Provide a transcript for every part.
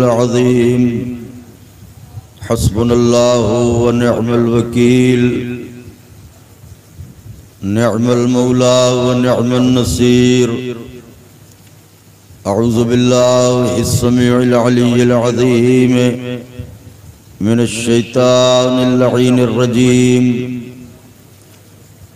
लाजीम हसबल्लावकील नमौला वनसीर अरुज़बिल्लासमीम मिनशैतानरजीम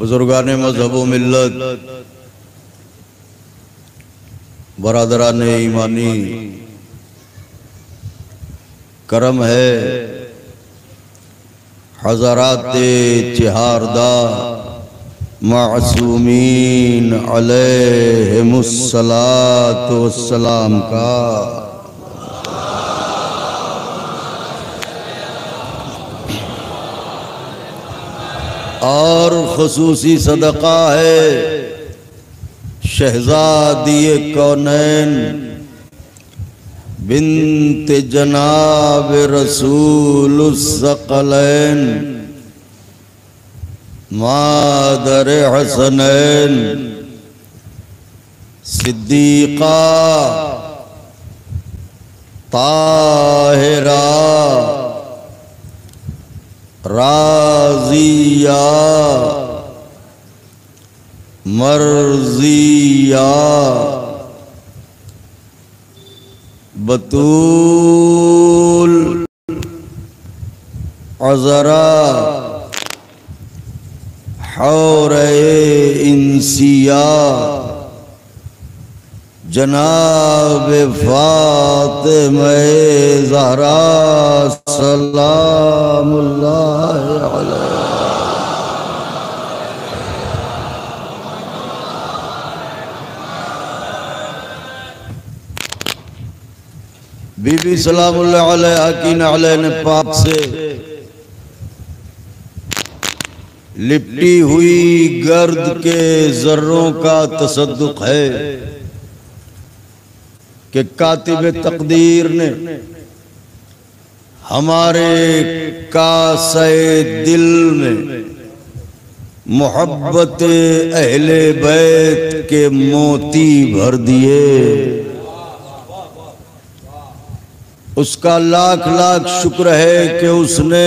बुजुर्गान मज़हब मिल्लत। बरदरान ईमानी। करम है। हजरात चिहारदा। मासूमीन वस्सलाम का। और खसूसी सदका है। शहजादी कौनैन बिनत जनाब रसूल सकलैन मादर हसनैन सिद्दीका ताहिरा। राजिया मर्जिया बतूल अजरा हौर इंसिया जनाब फातिम जहरा सलामुल्लाह अलैहा। बीबी सलाम की नाले पाक से लिपटी हुई गर्द के जर्रों का तसदुक है। कि कातिब तकदीर ने हमारे कासे दिल में मोहब्बत अहले बैत के मोती भर दिए। उसका लाख लाख शुक्र है कि उसने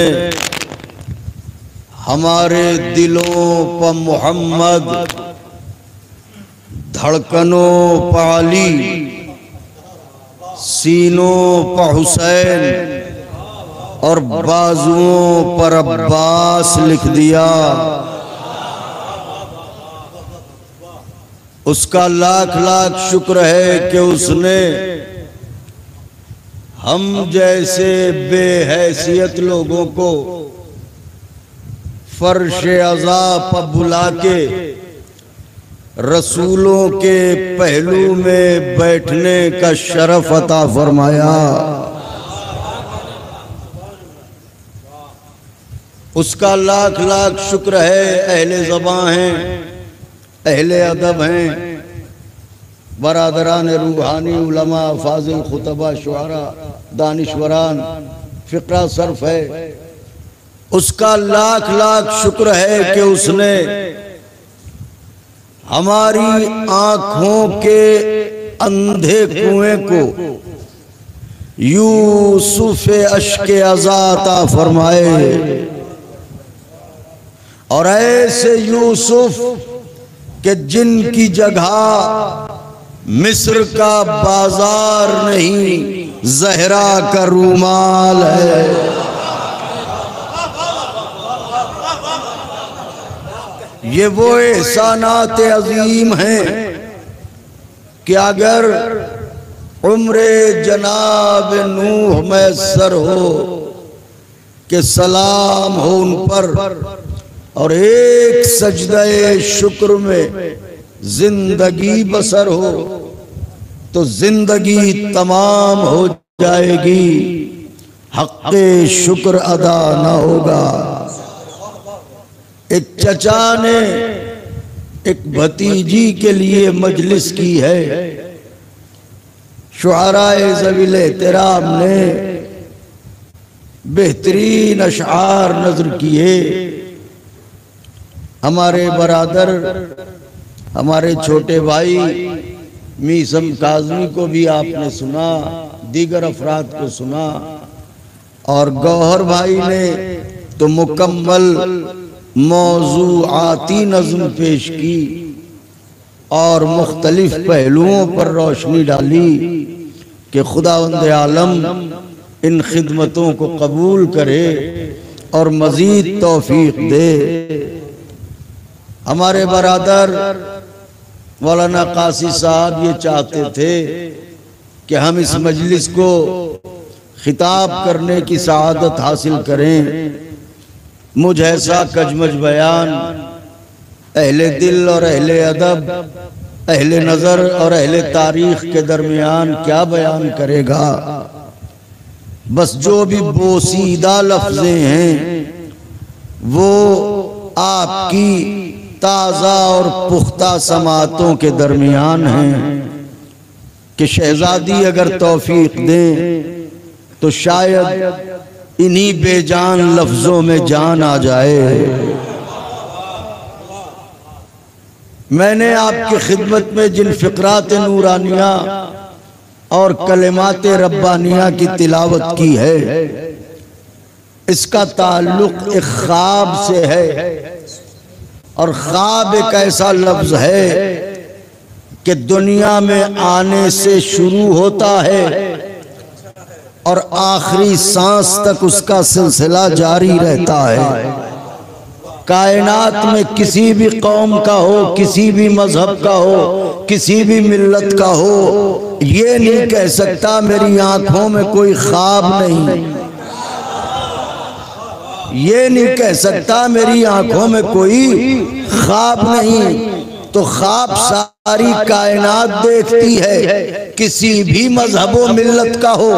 हमारे दिलों पर मोहम्मद, धड़कनों पाली सीनों पर हुसैन और बाजुओं पर अब्बास लिख दिया। उसका लाख लाख शुक्र है कि उसने हम जैसे बेहैसियत लोगों को फर्श अजा पर बुला के रसूलों के पहलू में बैठने का शरफ अता फरमाया। उसका लाख लाख शुक्र है, अहले जबां हैं, अहले अदब हैं। बरदरान रूहानी उलमा फाजिल खुतबा शुरा दानश्वरान, फ़िक्रा सरफ है। उसका लाख लाख शुक्र है कि उसने हमारी आँखों के अंधे कुएँ को यूसुफ अशक अजाता फरमाए और ऐसे यूसुफ के जिनकी जगह मिस्र का बाज़ार नहीं, जहरा का रूमाल है। ये वो एहसानात अजीम हैं कि अगर उम्र जनाब नूह में सर हो कि सलाम हो उन पर और एक सजदे शुक्र में ज़िंदगी बसर हो तो ज़िंदगी तमाम हो जाएगी। हक शुक्र अदा ना होगा। एक चचा ने एक भतीजी के लिए मजलिस की है। शुराए जविल तेराम ने बेहतरीन अशार नज़र किए। हमारे बरादर, हमारे छोटे भाई मीसम काजमी को भी आपने सुना, दीगर अफराद को सुना। और गौहर भाई ने तो मुकम्मल मौजू आती नज्म पेश की और मुख्तलिफ़ पहलुओं पर रोशनी डाली कि खुदा आलम इन खिदमतों को कबूल करे और मज़ीद तौफीक दे। हमारे बरदर मौलाना काशी साहब ये चाहते थे कि हम इस मजलिस को खिताब करने की शहादत हासिल करें। मुझ ऐसा कजमज बयान, अहले दिल और अहले अदब, अहले नज़र और अहले तारीख के दरमियान क्या बयान करेगा? बस जो भी बोसीदा लफ्ज़े हैं, वो आपकी ताज़ा और पुख्ता समातों के दरमियान हैं। कि शहजादी अगर तौफीक दें तो शायद इन्हीं बेजान लफ्ज़ों में जान आ जाए। मैंने आपकी खिदमत में जिन फ़िक्रात नूरानिया और कलेमात रब्बानिया की तिलावत की है, इसका ताल्लुक एक ख्वाब से है और ख्वाब एक ऐसा लफ्ज है कि दुनिया में आने से शुरू होता है और आखिरी सांस तक उसका सिलसिला जारी रहता है। कायनात में किसी भी कौम का हो, किसी भी मज़हब का हो, किसी भी मिल्लत का हो, ये नहीं कह सकता मेरी आँखों में कोई ख्वाब नहीं। ये नहीं कह सकता मेरी आँखों में कोई ख्वाब नहीं। तो ख्वाब सारी कायनात देखती है, किसी भी मज़हब मिल्लत का हो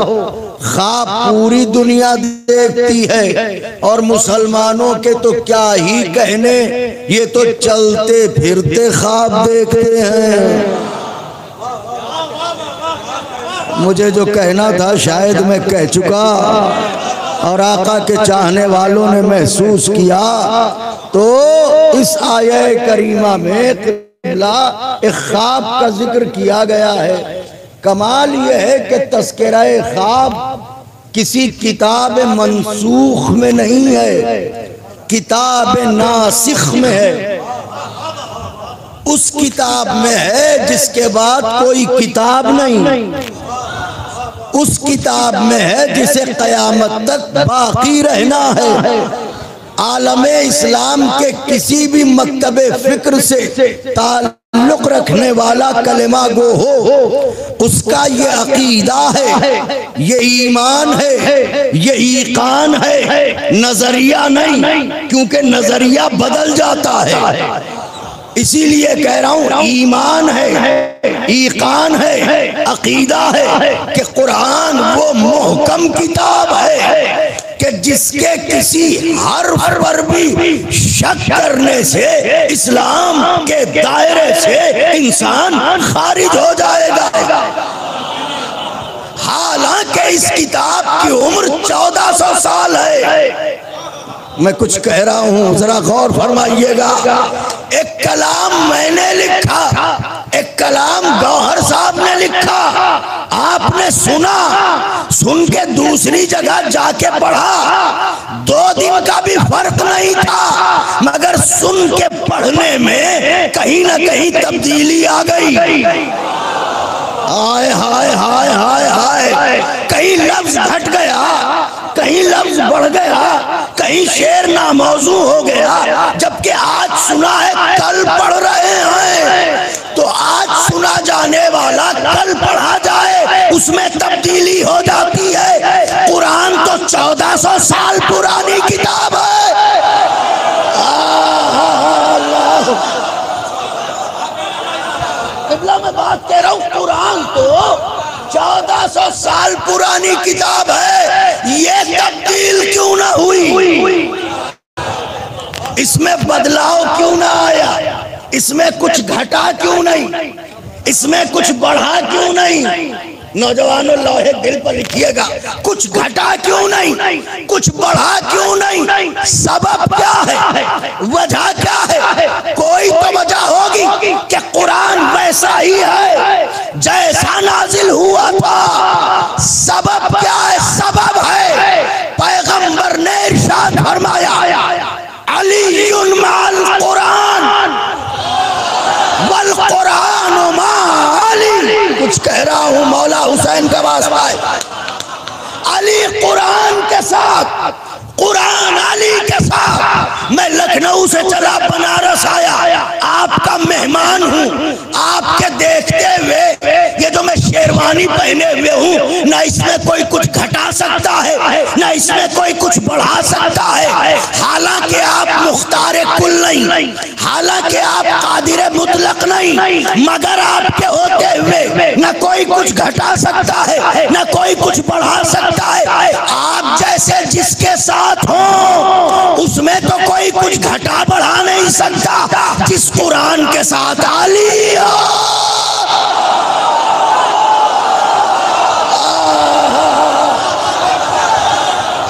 ख्वाब पूरी दुनिया देखती है। और मुसलमानों के तो क्या ही कहने, ये तो चलते फिरते ख्वाब देखते हैं। मुझे जो कहना था, शायद मैं कह चुका। और आका के चाहने वालों ने महसूस किया। तो इस आय करीमा में एक ख्वाब का ज़िक्र किया गया है। कमाल यह है कि तस्करा ख्वाब किसी किताब मनसूख में नहीं है, किताब नासिख में है। उस किताब में है जिसके बाद कोई किताब नहीं। उस किताब में है जिसे कयामत तक बाकी रहना है। आलम इस्लाम के किसी भी मकतब फ़िक्र से ताल्लुक रखने वाला कलमा गो हो। उसका ये अकीदा है, ये ईमान है, ये ईकान है। नज़रिया नहीं, क्योंकि नज़रिया बदल जाता है। इसीलिए कह रहा हूँ, ईमान है, ईकान है, अकीदा है कि कुरान वो मोहकम किताब है। कि जिसके किसी हर पर भी शक करने से इस्लाम के दायरे से इंसान खारिज हो जाएगा। हालाँकि इस किताब की उम्र चौदह सौ साल है। मैं कुछ कह रहा हूँ, जरा गौर फरमाइएगा। एक कलाम मैंने लिखा, एक कलाम गौहर साहब ने लिखा। आपने सुना, सुन के दूसरी जगह जाके पढ़ा। दो दिन का भी फ़र्क नहीं था, मगर सुन के पढ़ने में कहीं ना कहीं तब्दीली आ गई। हाय हाय हाय हाय हाय, कहीं लफ्ज घट गया। कहीं लफ्ज बढ़ गया, कहीं शेर ना मौजू हो गया, जबकि आज सुना है कल पढ़ रहे हैं। तो आज सुना जाने वाला कल पढ़ा जाए, उसमें तब्दीली हो जाती है। कुरान तो चौदह सौ साल पुरानी किताब है। मैं बात कह रहा हूँ, कुरान तो चौदह सौ साल पुरानी किताब है। ये तब्दील क्यों ना हुई? इसमें बदलाव क्यों ना आया? इसमें कुछ घटा क्यों नहीं? इसमें कुछ बढ़ा क्यों नहीं? नौजवानों, लोहे दिल पर लिखिएगा, कुछ घटा क्यों नहीं? कुछ बढ़ा क्यों नहीं? सबब क्या है? वजह क्या है? कोई तो वजह होगी कि कुरान वैसा ही है, जैसा नाजिल हुआ था। सबब क्या है? सबब है। पैगंबर ने इरशाद फरमाया अली माल कुरान। वल कुरान कुछ कह रहा हूँ हुसैन का वास्ता है। अली कुरान के साथ कुरान अली के साथ। मैं लखनऊ से चला, बनारस आया। आपका मेहमान हूँ। आपके देखते हुए, ये जो मैं शेरवानी पहने हुए हूँ, ना इसमें कोई कुछ घटा सकता है, ना इसमें कोई कुछ बढ़ा सकता है। हालाँकि आप मुख्तार कुल नहीं, हालाँकि आप कादिर मुतलक नहीं, मगर आपके होते हुए न कोई कुछ घटा सकता है, न कोई कुछ बढ़ा सकता है। आप जैसे जिसके साथ हो, उसमें तो कोई कुछ घटा बढ़ा नहीं सकता। जिस कुरान के साथ? आली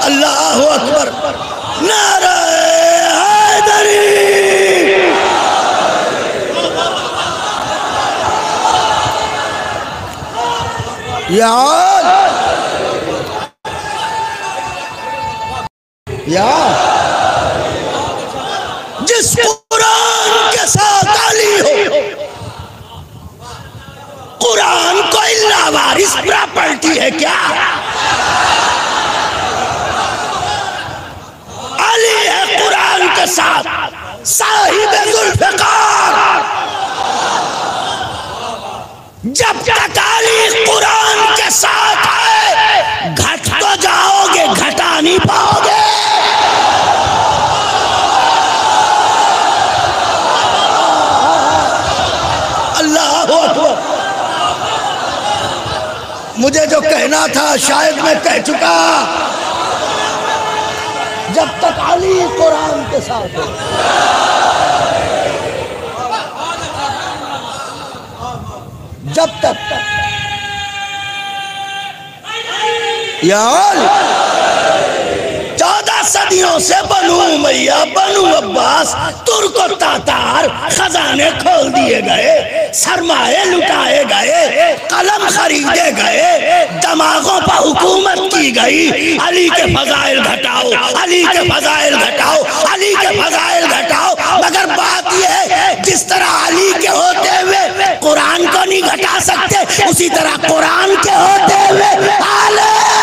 अल्लाह अकबर। नारा या या। जिस कुरान के साथ आली हो कुरान को इलावारिस प्रॉपर्टी है क्या? अली है कुरान के साथ साहिब जुल्फिकार। जब तक अली कुरान के साथ कहना था, शायद मैं कह चुका। जब तक अली कुरान के साथ जब तक तक चौदह सदियों से बनू मैया, बनू अब्बास। तुर्क तातार खजाने खोल दिए गए, सरमाए लुटाए गए, कलम खरीदे गए, दमागों पर हुकूमत की गई। अली के फजाइल घटाओ, अली के फजाइल घटाओ, अली के फजाइल घटाओ। मगर बात यह है, जिस तरह अली के होते हुए कुरान को नहीं घटा सकते, उसी तरह कुरान के होते हुए आले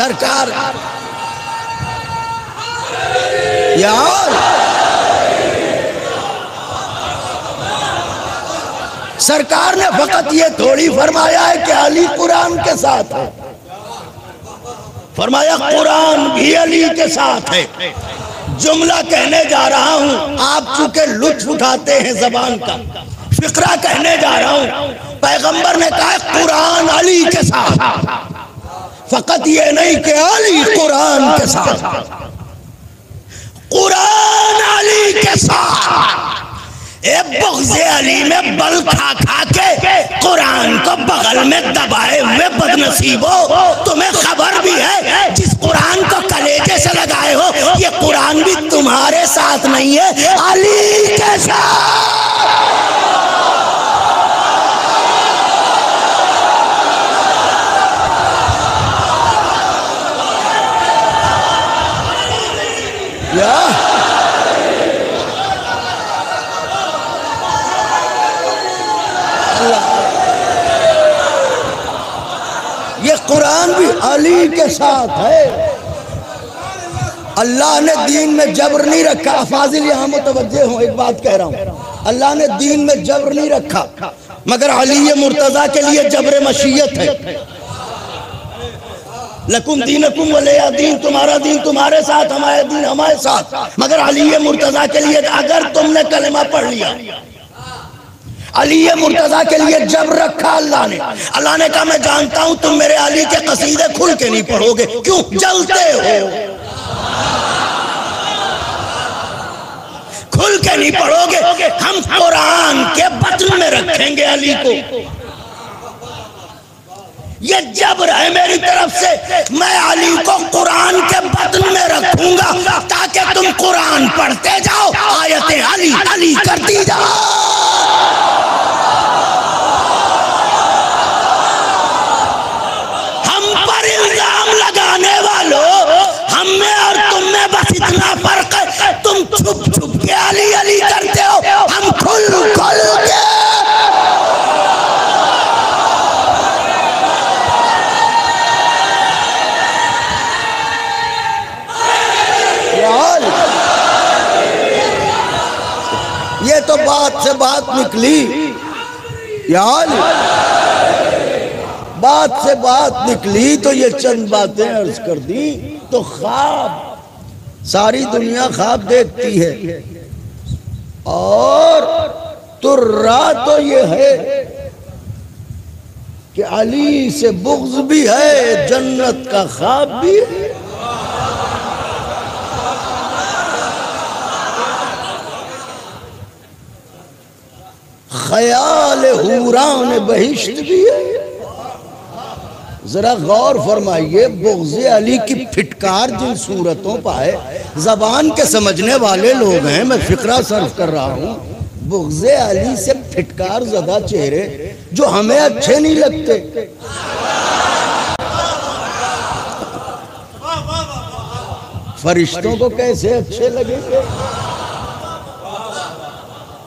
सरकार। यार। सरकार ने फकत ये थोड़ी फरमाया है कि अली कुरान के साथ है। फरमाया, कुरान भी अली के साथ है। जुमला कहने जा रहा हूँ, आप चूँकि लुत्फ उठाते हैं जबान का, फिक्रा कहने जा रहा हूँ, पैगंबर ने कहा कुरान अली के साथ। फकत ये नहीं कि अली कुरान के साथ। कुरान अली के साथ। अली में बल खा खा के कुरान को बगल में दबाए हुए बदनसीबो तुम्हें खबर भी है, जिस कुरान को कलेजे से लगाए हो, ये कुरान भी तुम्हारे साथ नहीं है, अली के साथ या कुरान भी अली के साथ है। अल्लाह ने दीन में जबर नहीं रखा। फाजिल, यहाँ मुतवजे हूँ, एक बात कह रहा हूँ। अल्लाह ने दीन में जबर नहीं रखा, मगर अली मुर्तजा के लिए जबर मशीयत है। लकुम दीन कुम दीन, तुम्हारा दीन तुम्हारे साथ, हमारे दीन हमारे साथ। मगर अली मुर्तजा के लिए, अगर तुमने कलमा पढ़ लिया अली मुर्तजा के लिए जब रखा अल्लाह ने। अल्लाह ने कहा, मैं जानता हूँ तुम मेरे अली के कसीदे खुल के नहीं पढ़ोगे। क्यों? जलते हो। खुल के नहीं पढ़ोगे। हम कुरान के बतन में रखेंगे अली को। ये जबर है मेरी तरफ़ से। मैं अली को कुरान के बदन में रखूँगा ताकि तुम कुरान पढ़ते जाओ। आयतें अली अली करती जाओ। तुम छुप छुप के अली अली करते हो। हम खुल खुल के। ये तो बात से बात निकली। यार, बात से बात निकली तो ये चंद बातें अर्ज़ कर दी। तो ख्वाब सारी दुनिया ख्वाब देखती है। और तुर्रा तो ये है कि अली से बुग्ज भी है, जन्नत का ख्वाब भी है। ख्याल हूरान बहिश्त भी है। जरा गौर फरमाइए, बुगज अली की फिटकार जिन सूरतों पर है, जबान के समझने वाले लोग हैं, मैं फिक्रा सर्व कर रहा हूँ, बुगज अली से फिटकार ज़्यादा चेहरे जो हमें अच्छे नहीं लगते। फरिश्तों को कैसे अच्छे लगेंगे?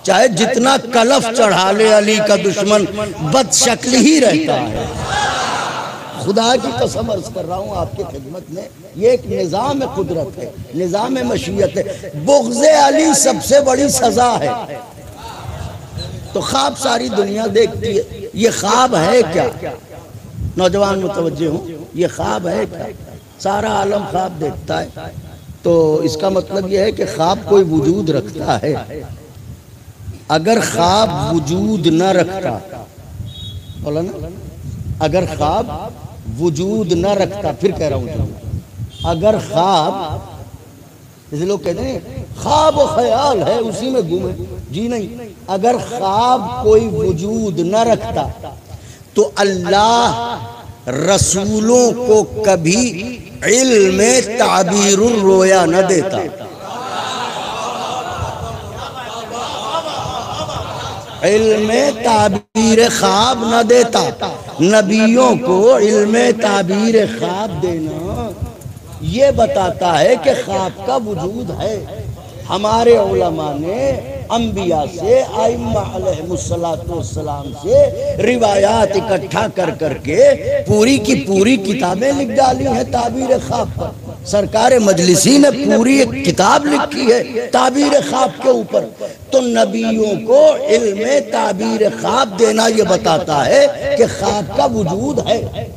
चाहे जितना कलफ चढ़ा ले अली का दुश्मन, बदशक्ल ही रहता है। खुदा की कसम अर्ज़ कर रहा हूँ, आपकी खिदमत में ये एक निज़ाम कुदरत है, निज़ाम मशीयत है। बुगज अली सबसे बड़ी सजा है। तो ख्वाब सारी दुनिया देखती है, ये ख्वाब है क्या? नौजवान मुतवजे हूँ, ये ख्वाब है क्या? सारा आलम ख्वाब देखता है। तो इसका मतलब यह है कि ख्वाब कोई वजूद रखता है। अगर ख्वाब वजूद न रखता, बोला ना, अगर ख्वाब वजूद न रखता, फिर कह रहा हूँ अगर ख्वाब जैसे लोग कहते हैं ख्वाब ख्याल है, उसी में घूमे जी नहीं, अगर ख्वाब कोई वजूद न रखता तो अल्लाह रसूलों को कभी इल्म ताबीर रोया न देता। इल्म ताबीर ख्वाब न देता। नबियों को इल्म ताबीर ख्वाब देना। ये बताता है कि ख्वाब का वजूद है। हमारे उलमा ने अम्बिया से सलाम से रिवायात इकट्ठा कर करके पूरी की पूरी किताबें लिख डाली हैं ताबीर ख्वाब पर। सरकार मजलिसी ने पूरी एक किताब लिखी है, ताबीर ख्वाब के ऊपर। तो नबियों को इल्म ताबीर ख्वाब देना ये बताता है कि ख्वाब का वजूद है।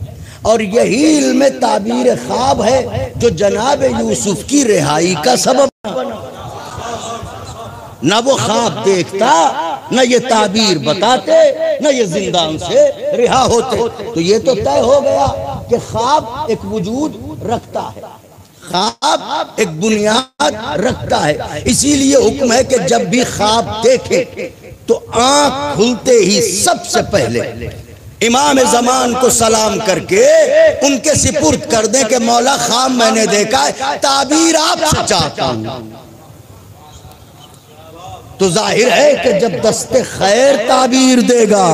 और यही इल्म ताबीर ख्वाब है जो जनाब यूसुफ की रिहाई का सबब न वो ख्वाब देखता, न ये ताबीर बताते, न ये जिंदान से रिहा होते। तो ये तो तय हो गया कि ख्वाब एक वजूद रखता है। ख्वाब एक बुनियाद रखता है। इसीलिए हुक्म है कि जब भी ख्वाब देखे तो आँख खुलते ही सबसे पहले इमाम जमान को सलाम करके उनके सिपुर्द कर दें कि मौला खाम मैंने देखा है, ताबीर आपसे चाहता हूँ। तो ज़ाहिर है कि जब दस्ते खैर ताबीर देगा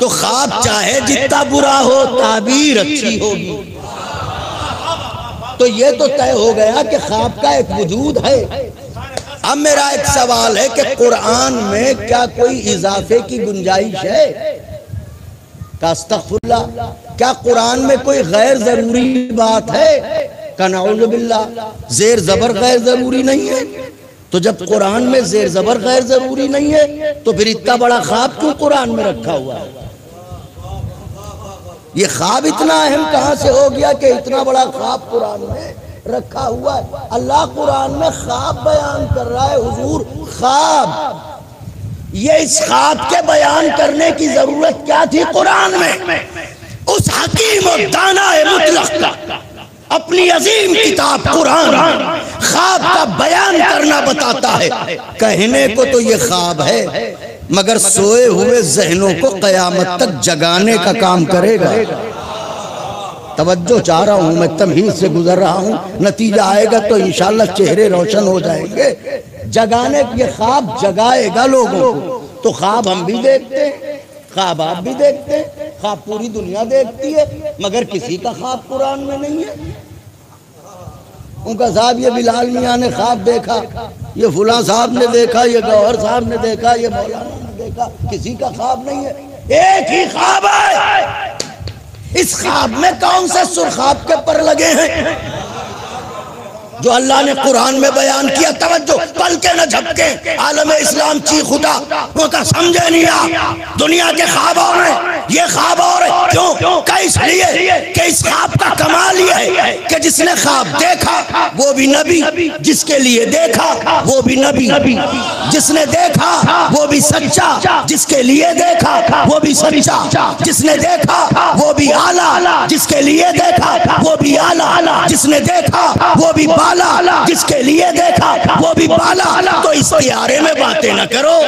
तो ख्वाब चाहे जितना बुरा हो, ताबीर अच्छी होगी। तो ये तो तय हो गया कि ख्वाब का एक वजूद है। अब मेरा एक सवाल है कि कुरान में क्या कोई इजाफे की गुंजाइश है? कास्तफुल्ला क्या कुरान में कोई गैर ज़रूरी बात है? कनाउल्ला जेर जबर गैर ज़रूरी नहीं है। तो जब कुरान में जेर जबर गैर ज़रूरी नहीं है तो फिर इतना बड़ा ख्वाब क्यों कुरान में रखा हुआ है? ये ख्वाब इतना अहम कहाँ से हो गया कि इतना बड़ा ख्वाब कुरान में रखा हुआ है? अल्लाह कुरान में ख्वाब बयान कर रहा है, हुजूर। ख्वाब। ये इस ख्वाब के बयान करने की ज़रूरत क्या थी कुरान में? उस हकीम और दाना मुतलक का, अपनी अजीम किताब कुरान ख्वाब का बयान करना बताता है। कहने को तो ये ख्वाब है। मगर सोए हुए जहनों को कयामत तक जगाने का काम करेगा। तवज्जो चाह रहा हूँ मैं तमहीद से गुजर रहा हूँ। नतीजा आएगा तो इंशाल्लाह चेहरे रोशन हो जाएँगे। जगाने के ख्वाब जगाएगा लोगों को। तो ख्वाब हम भी देखते हैं ख्वाब आप भी देखते हैं ख्वाब पूरी दुनिया देखती है मगर किसी का ख्वाब कुरान में नहीं है। उनका साहब ये बिलाल मियाँ ने खाब देखा, ये फुला साहब ने देखा, ये गौहर साहब ने देखा, ये मौलाना ने देखा, किसी का ख्वाब नहीं है, एक ही ख्वाब है। इस ख्वाब में कौन से सुरखाब के पर लगे हैं? जो अल्लाह ने कुरान में बयान किया, तवज्जो, पल के न झपके, आलम इस्लाम ची खुदा वो का समझे नहीं आ दुनिया के ख्वाब और है ये ख्वाब और है। क्यों? कैस लिए कि इस ख्वाब का कमाल ये है कि जिसने ख्वाब देखा, वो भी नबी। जिसके लिए देखा, वो भी नबी। जिसने देखा, वो भी सच्चा। जिसके लिए देखा, वो भी सच्चा। जिसने देखा, वो भी आला। जिसके लिए देखा, वो भी आला। जिसने देखा, वो भी बाला। जिसके लिए देखा वो भी बाला तो इस इशारे में बातें न करो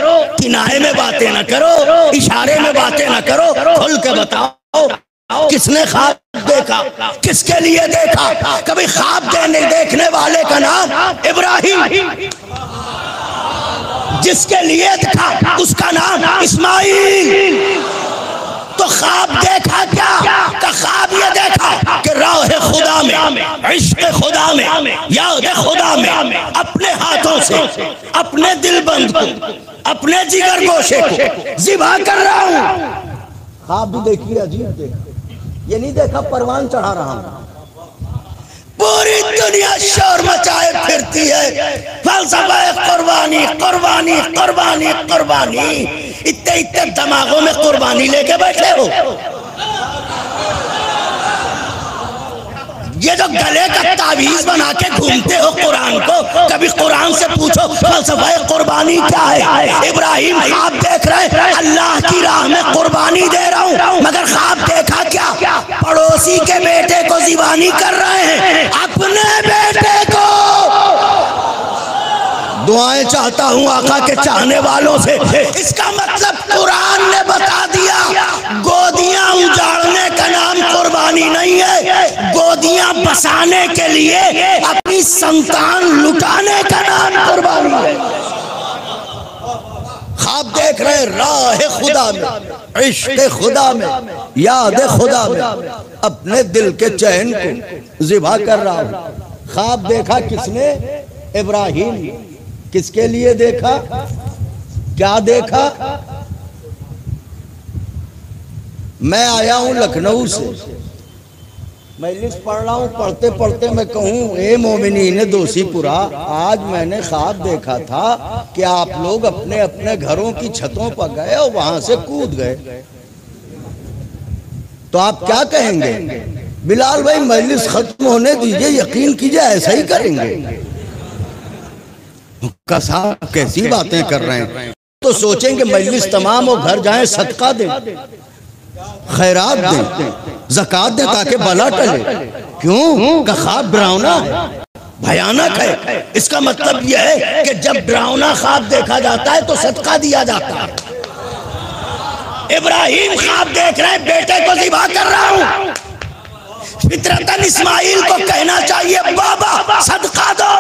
किनारे में बातें न करो इशारे में बातें न करो खुल के बताओ किसने ख्वाब देखा किसके लिए देखा? कभी खाब देने देखने वाले का नाम इब्राहिम। जिसके लिए देखा उसका नाम इस्माइल। तो ख्वाब देखा क्या? का ख्वाब ये देखा कि राह खुदा में, इश्क खुदा में, याद खुदा में। अपने हाथों से, अपने दिल बंद को, अपने जिगर गोशे को जिबा कर रहा हूँ। ख्वाब भी देखिए अजीब देखा। ये नहीं देखा, परवान चढ़ा रहा हूँ। पूरी दुनिया शोर मचाए फिरती है। फलसफा कुर्बानी कुर्बानी कुर्बानी कुर्बानी। इतने इतने दिमागों में कुर्बानी लेके बैठे हो। ये जो गले का तावीज बना के घूमते हो कुरान को कभी कुरान से पूछो फलसफा कुर्बानी क्या है? इब्राहिम ख्वाब देख रहे हैं अल्लाह की राह में कुर्बानी दे रहा हूँ। मगर ख्वाब देखा क्या? पड़ोसी के बेटे को जीवानी कर रहे हैं। अपने बेटे को। दुआएँ चाहता हूँ आका के चाहने वालों से। इसका मतलब कुरान ने बता दिया गोदियाँ उजाड़ने का नाम कुर्बानी नहीं है। गोदियाँ बसाने के लिए अपनी संतान लुटाने का नाम कुर्बानी है। खाब देख रहे राह खुदा में इश्क खुदा में याद खुदा में अपने दिल के चैन को जिबा कर रहा हूँ। खाब देखा किसने? इब्राहिम। किसके लिए देखा? क्या देखा? मैं आया हूँ लखनऊ से। मैं लिस्ट पढ़ रहा हूँ, पढ़ते पढ़ते मैं कहूँ, ए मोमिनी ने दोषीपुरा, आज मैंने ख्वाब देखा था कि आप लोग अपने अपने घरों की छतों पर गए और वहाँ से कूद गए। तो आप क्या कहेंगे? बिलाल भाई, मजलिस खत्म होने दीजिए, यकीन कीजिए ऐसा ही करेंगे। कसा कैसी बातें कर रहे हैं? तो सोचेंगे मजलिस तमाम और घर जाए सदका दे। खैरात दे जक़ात दे ताकि बला टले। क्यों? का ख्वाब डरावना भयानक है। इसका मतलब यह है कि जब ब्राउना खाब देखा जाता है तो सदका दिया जाता है। इब्राहिम खाब देख रहे बेटे को जिबा कर रहा हूँ। फितरतन इस्माइल को कहना चाहिए बाबा सदका दो।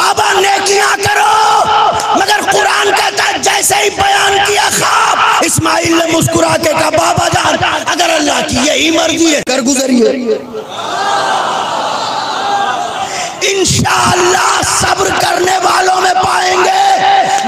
बाबा नेकियाँ करो। मगर कुरान कहता है, जैसे ही बयान किया खाब, इस्माइल ने मुस्कुरा के कहा, बाबा जान, अगर अल्लाह की यही मर्ज़ी है कर गुजरिए। इंशाअल्लाह सब्र करने वालों में पाएँगे।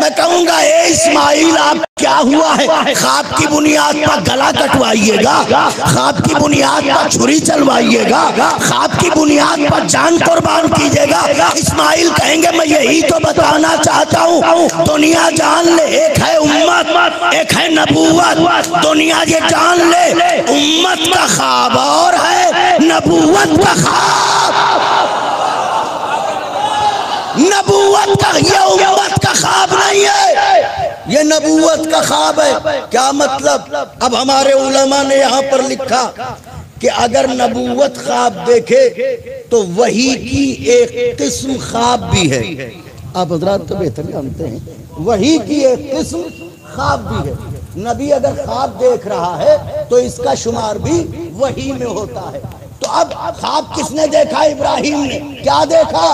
मैं कहूँगा ए इस्माइल, आप क्या हुआ है? खाब की बुनियाद पर गला कटवाइएगा, खाब की बुनियाद पर छुरी चलवाइएगा, खाब की बुनियाद पर जान कुर्बान कीजिएगा। इस्माइल कहेंगे, मैं यही तो बताना चाहता हूँ, दुनिया जान ले, एक है उम्मत, एक है नबूवत, दुनिया ये जान ले, उम्मत का खाब और है, नबूवत का खाब। नबूवत का ये उम्मत का ख्वाब नहीं है। ये नबूवत का ख्वाब है। क्या मतलब? अब हमारे उलमा ने यहाँ पर लिखा कि अगर नबूवत ख्वाब देखे तो वही की एक किस्म ख्वाब भी है। आप हजरात तो बेहतर जानते हैं? वही की एक किस्म ख्वाब भी है। नबी अगर ख्वाब देख रहा है तो इसका शुमार भी वही में होता है। तो अब ख्वाब किसने देखा? इब्राहिम ने। क्या देखा?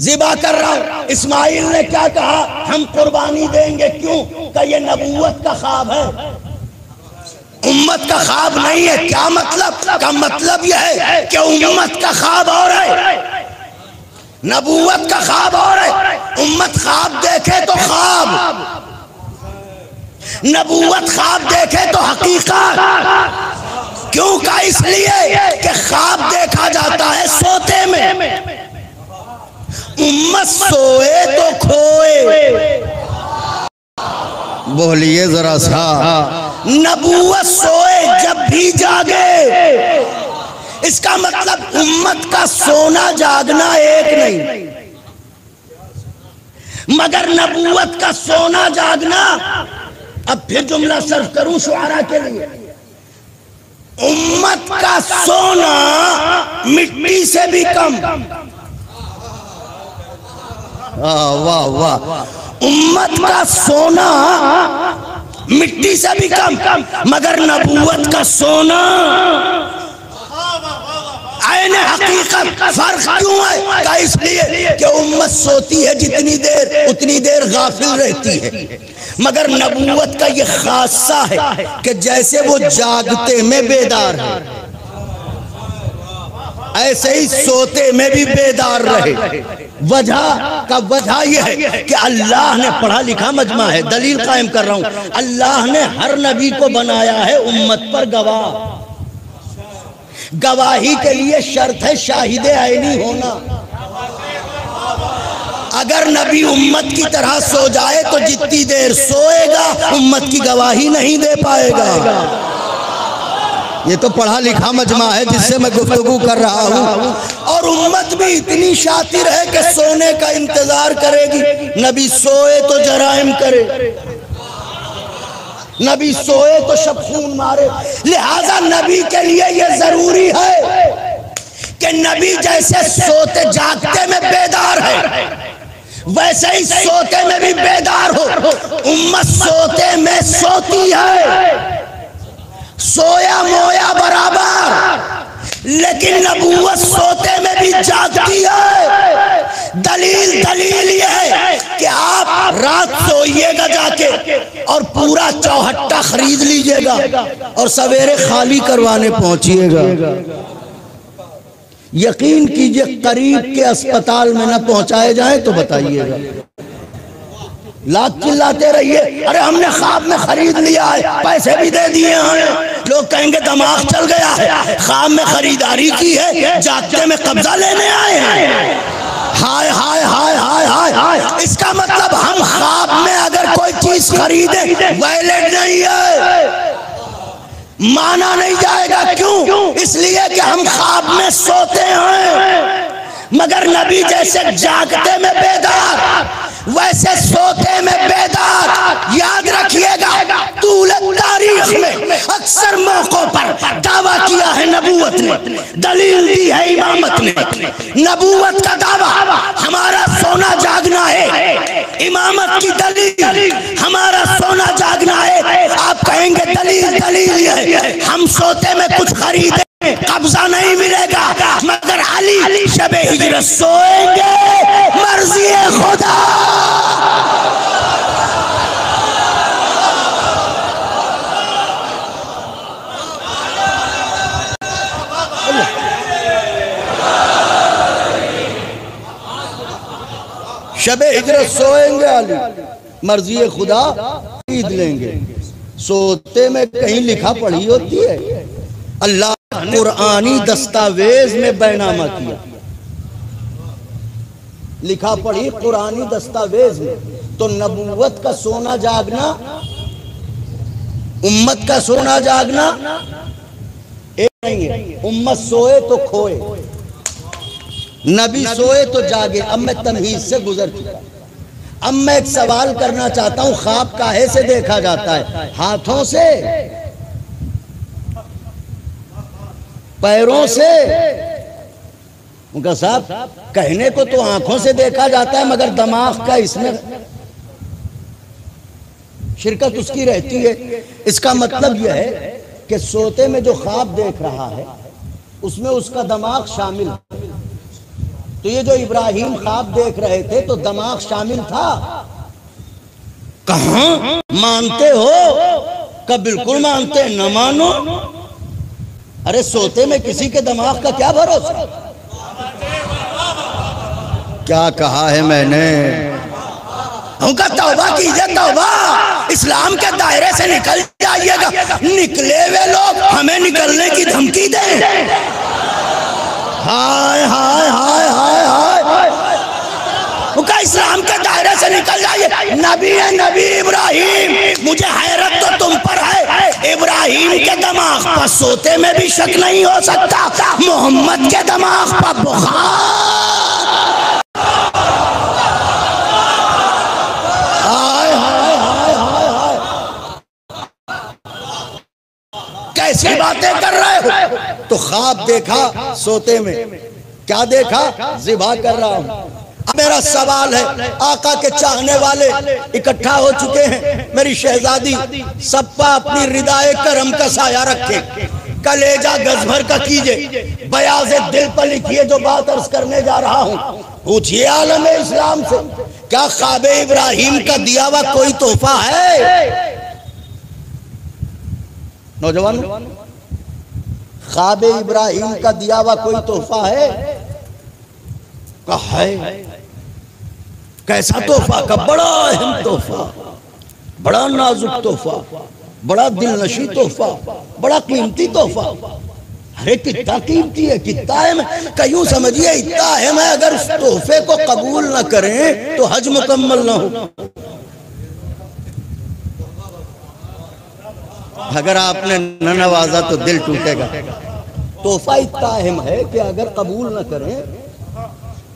जिबा कर रहा हूँ। इस्माइल ने क्या कहा? हम कुर्बानी देंगे। क्यों? का ये नबूवत का ख्वाब है। उम्मत का ख्वाब नहीं है। क्या मतलब? का मतलब यह है कि उम्मत का ख्वाब और है। नबूवत का ख्वाब और है। उम्मत ख्वाब देखे तो ख्वाब। नबूवत ख्वाब देखे तो हकीकत। क्यों? का इसलिए कि ख्वाब देखा जाता है सोते में। उम्मत सोए तो खोए। बोलिए जरा सा, नबूवत सोए जब भी जागे। इसका मतलब उम्मत का सोना जागना एक नहीं। मगर नबूवत का सोना जागना, अब फिर जुमला सर्व करूँ शुआरा के लिए। उम्मत का सोना मिट्टी से भी कम। वाह वाह उम्मत का सोना मिट्टी से भी कम, मगर नबूवत का सोना। हकीकत, फ़र्क क्यों है? का इसलिए कि उम्मत सोती है जितनी देर, उतनी देर गाफिल रहती है। मगर नबूवत का ये खासा है कि जैसे वो जागते में बेदार है। ऐसे ही सोते में भी बेदार रहे। वजह का वजह यह है कि अल्लाह ने पढ़ा लिखा मजमा है दलील कायम कर रहा हूँ। अल्लाह ने हर नबी को बनाया है उम्मत पर गवाह। गवाही के लिए शर्त है शाहिद आईनी होना। अगर नबी उम्मत की तरह सो जाए तो जितनी देर सोएगा उम्मत की गवाही नहीं दे पाएगा। ये तो पढ़ा लिखा मजमा है जिससे मैं गुफ्तगू कर रहा हूँ। और उम्मत भी इतनी शातिर है कि सोने का इंतज़ार करेगी। नबी सोए तो जराइम करे। नबी सोए तो शब खून मारे। लिहाजा नबी के लिए यह ज़रूरी है कि नबी जैसे सोते जागते में बेदार है, वैसे ही सोते में भी बेदार हो। उम्मत सोते में सोती है। सोया मोया बराबर। लेकिन नबूवत सोते में भी जागती है। दलील दलील ये है कि आप रात सोइएगा जाके और पूरा चौहट्टा खरीद लीजिएगा और सवेरे खाली करवाने पहुंचिएगा। यकीन कीजिए, करीब के अस्पताल में ना पहुँचाए जाए तो बताइएगा। लाख चिल्लाते रहिए। अरे हमने ख्वाब में खरीद लिया है, पैसे भी दे दिए हैं। लोग कहेंगे दिमाग चल गया है, ख्वाब में खरीदारी की है, जागते में कब्जा लेने आए हैं। हाय हाय हाय हाय हाय हाय। इसका मतलब हम ख्वाब में अगर कोई चीज़ खरीदे वैलेट नहीं है। माना नहीं जाएगा, क्यों? इसलिए कि हम ख्वाब में सोते हैं। मगर नबी जैसे जागते में बेदार वैसे सोते में बेदार याद रखिएगा, तूल तारीख में अक्सर मौकों पर दावा किया है नबूवत ने, दलील दी है इमामत ने। नबूवत का दावा, हमारा सोना जागना है। इमामत की दलील, हमारा सोना जागना है। आप कहेंगे, दलील दलील है, हम सोते में कुछ खरीदे कब्जा नहीं मिलेगा, मगर अली अली शबे हिजरत सोएँगे, मर्ज़ी खुदा। शबे हिजरत सोएँगे अली, मर्ज़ी खुदा, खरीद लेंगे। सोते में कहीं लिखा पढ़ी होती है, अल्लाह कुरानी दस्तावेज़ में बैनामा किया। लिखा पढ़ी कुरानी दस्तावेज़ में। तो नबूवत का सोना जागना, उम्मत का सोना जागना, एक नहीं है। उम्मत सोए तो खोए। नबी सोए तो जागे। अब मैं तमहीज से गुजर चुका। अब मैं एक सवाल करना चाहता हूँ ख्वाब काहे से देखा जाता है? हाथों से? पैरों से। उनका साहब, कहने को तो आँखों से देखा जाता है, मगर दिमाग का इसमें शिरकत उसकी रहती है। इसका मतलब यह है कि सोते में जो ख्वाब देख रहा है, उसमें उसका दिमाग शामिल तो ये जो इब्राहिम ख्वाब देख रहे थे तो दिमाग शामिल था। कहा? मानते हो? कब बिल्कुल मानते न मानो। अरे सोते में किसी के दिमाग का क्या भरोसा? क्या कहा है मैंने? उनका तौबा कीजिए, तौबा। इस्लाम के दायरे से निकल जाइएगा। निकले हुए लोग हमें निकलने की धमकी दें। हाय हाय हाय हाय हाय। उनका इस्लाम के दायरे से निकल जाइए। नबी है, नबी इब्राहिम। मुझे हैरत तो तुम पर है। इब्राहिम के दिमाग पर सोते में भी शक नहीं हो सकता। मोहम्मद के दिमाग पर बुखार। कैसी बातें कर रहे हो? तो ख्वाब देखा, सोते में। क्या देखा? जिबा कर रहा हूँ। मेरा सवाल है, आका के चाहने वाले इकट्ठा हो चुके हैं। मेरी शहजादी, सबका अपनी रिदाए करम का साया रखे। कलेजा गज भर का कीजिए। बयाज दिल पर लिखिए जो बात अर्ज़ करने जा रहा हूँ। पूछिए आलम इस्लाम से, क्या ख्वाब इब्राहिम का दिया हुआ कोई तोहफा है? नौजवान, ख्वाब इब्राहिम का दिया हुआ कोई तोहफा है? कहा है। कैसा तोहफा का बड़ा अहम तोहफा, बड़ा नाजुक तोहफा, बड़ा दिल नशी तोहफा, बड़ा कीमती तोहफा। अरे कितना कीमती है, कितना है। कयूं समझिए, इतना अहम है, अगर उस तोहफे को कबूल ना करें तो हज मुकम्मल ना हो। अगर आपने न नवाजा तो दिल टूटेगा। तोहफा इतना अहम है कि अगर कबूल ना करें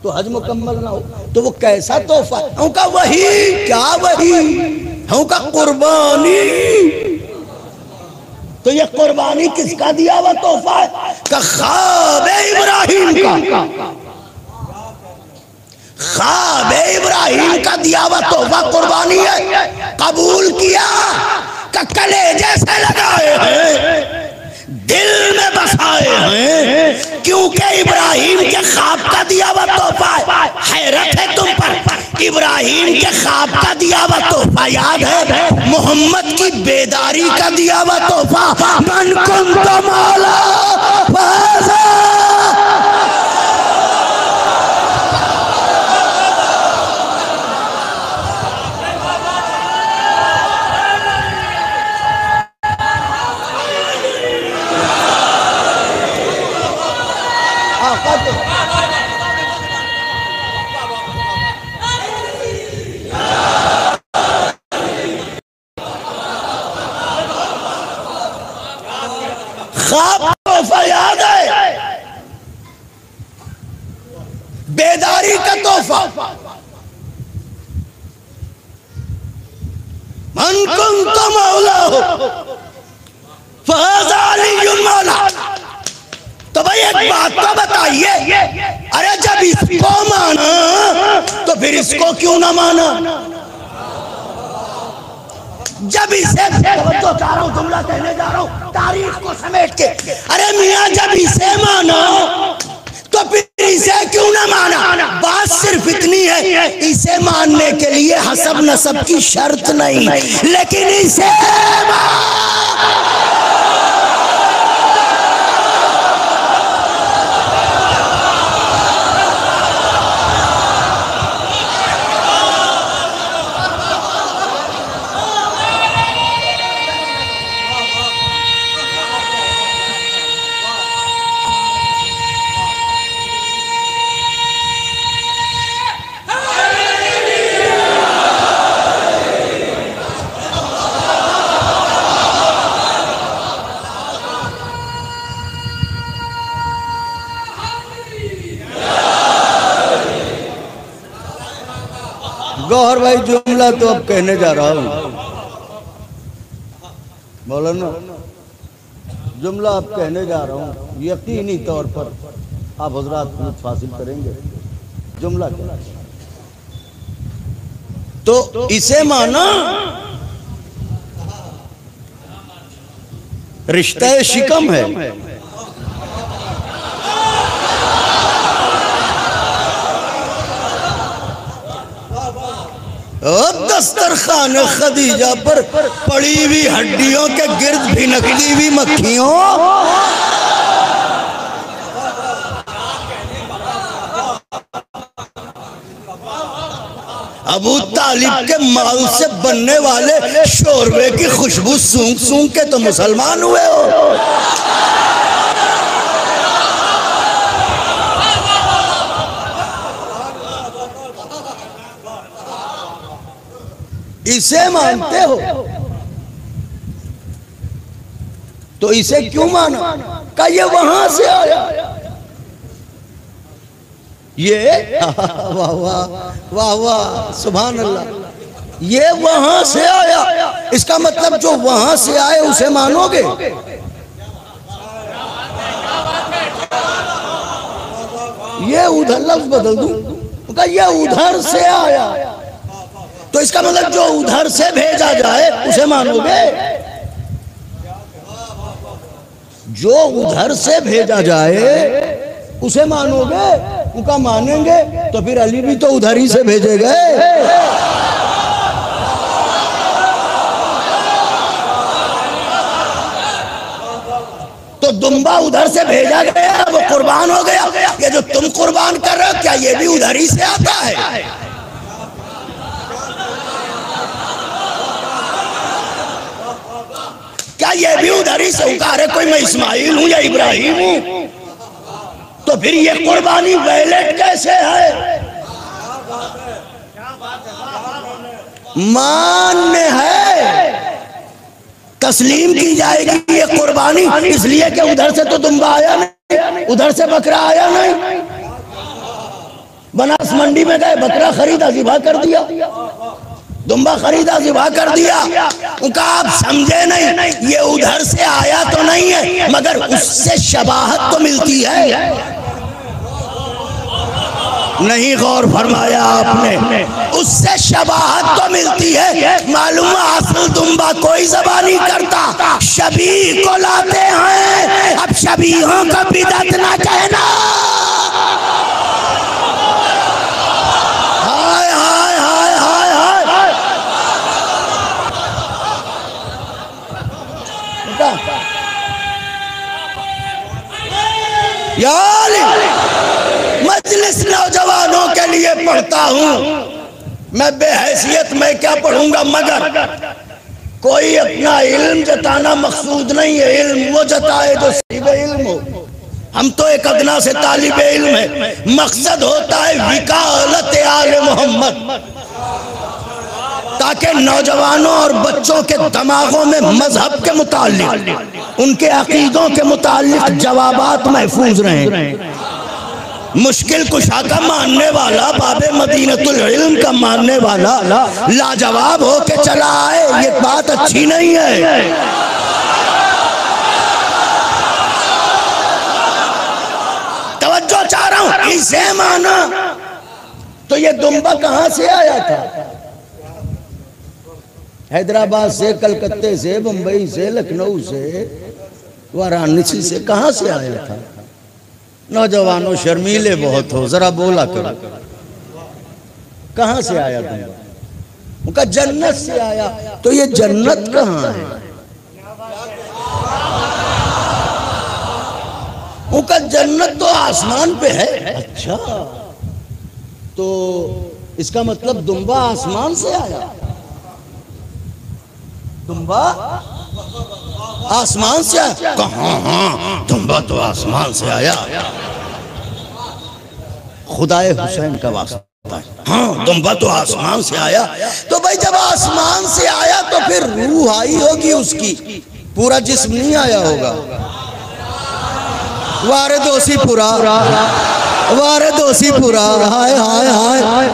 तो हज मुकम्मल ना हो तो वो कैसा तोहफा? उनका वही, क्या वही? उनका कुर्बानी। तो ये कुर्बानी किसका दिया हुआ तोहफा है? का ख्वाब इब्राहिम का। ख्वाब इब्राहिम का दिया हुआ तोहफा कुर्बानी है। कबूल किया, का कलेजे से लगाए हैं। दिल में बसाए। हैं क्योंकि इब्राहिम के खाब का दिया हुआ तोहफा हैरत है तुम पर। इब्राहिम के खाब का दिया हुआ तोहफा याद है? मोहम्मद की बेदारी का दिया हुआ तोहफा। मन कुम तो मौला ख्वाब तोहफा याद है बेदारी का तोहफा मन कुम तो मौला हो मौला तो भाई एक बात तो बताइए। अरे जब इसको माना तो फिर इसको क्यों ना माना? जब इसे तो हूँ, जुमला कहने जा रहा हूँ, तारीख को समेट के। अरे मियाँ, जब इसे मानो तो फिर इसे क्यों ना माना? बात सिर्फ़ इतनी है, इसे मानने के लिए हसब नसब की शर्त नहीं, लेकिन इसे मान- भाई जुमला तो अब कहने जा रहा हूँ। बोलो ना जुमला अब कहने जा रहा हूँ। यकीनी तौर पर आप हजरात लुत्फ हासिल करेंगे। जुमला क्या? तो इसे माना रिश्ता शिकम है। दस्तरखान खदीजा पर पड़ी हुई हड्डियों के गिर्द भिनकती हुई मक्खियों। अबू तालिब के माल से बनने वाले शोरबे की खुशबू सूंघ सूंघ के तो मुसलमान हुए हो। इसे मानते हो? तो इसे क्यों माना? का ये वहाँ से आया? ये, वाह वाह वाह वाह सुभान अल्लाह ये वहाँ से आया। इसका मतलब जो वहाँ से आए, उसे मानोगे? ये उधर लफ्ज बदल दूँ? का ये उधर से आया। तो इसका मतलब जो उधर से भेजा जाए, उसे मानोगे? जो उधर से भेजा जाए, उसे मानोगे? उनका मानेंगे तो फिर अली भी तो उधर ही से भेजे गए तो दुम्बा उधर से भेजा गया, वो कुर्बान हो गया। ये जो तुम कुर्बान कर रहे हो, क्या ये भी उधर ही से आता है? क्या ये भी उधर ही से उतार? है कोई मैं इस्माइल हूँ या इब्राहिम हूँ? तो फिर ये कुर्बानी वैलेट कैसे है? मान्य है। तस्लीम की जाएगी ये कुर्बानी। इसलिए कि उधर से तो दुम्बा आया नहीं उधर से बकरा आया नहीं। बनास मंडी में गए बकरा खरीदा जिबा कर दिया। दुम्बा खरीदा जिबा कर दिया। उनका आप समझे नहीं, ये उधर से आया तो नहीं है, मगर उससे शबाहत तो मिलती है। नहीं गौर फरमाया आपने, उससे शबाहत तो मिलती है। मालूम असल दुम्बा कोई जबा नहीं करता, शबी को लाते हैं। अब शबीहों का बिदत ना कहना हाय हाय हाय हाय हाय बेटा यार मजलिस नौजवानों के लिए पढ़ता हूँ। मैं बेहैसियत में क्या पढ़ूँगा? मगर कोई अपना इल्म जताना मकसूद नहीं है। इल्म वो जताए जो सीबे इल्म हो। हम तो एक अदना से तालिब इल्म है। मकसद होता है विकालत आल मोहम्मद। ताकि नौजवानों और बच्चों के दिमागों में मज़हब के मुतालिक, उनके अकीदों के मुतालिक जवाब महफूज रहें। मुश्किल कुशा का मानने वाला, बाबे मदीनतुल का मानने वाला लाजवाब हो के चला आए, ये बात अच्छी नहीं है। तवज्जो चाह रहा हूँ, इसे माना। तो ये दुम्बा कहाँ से आया था? हैदराबाद से, कलकत्ते से बंबई से, लखनऊ से, वाराणसी से, कहाँ से आया था? नौजवानों, शर्मीले बहुत हो, जरा बोला करो। कहाँ से आया तुम? उनका जन्नत से आया तो ये जन्नत कहाँ है? उनका जन्नत तो आसमान पे है। अच्छा। तो इसका मतलब दुम्बा आसमान से आया? दुम्बा? आसमान से कहा? हाँ दुम्बा तो आसमान से आया। खुदाए हुसैन का वास्ता हाँ। दुम्बा तो आसमान से आया। तो भाई, जब आसमान से आया तो फिर रूह आई होगी उसकी। पूरा जिस्म नहीं आया होगा। वारे दोषी पूरा वारे दोषी पूरा हाय हाय हाय।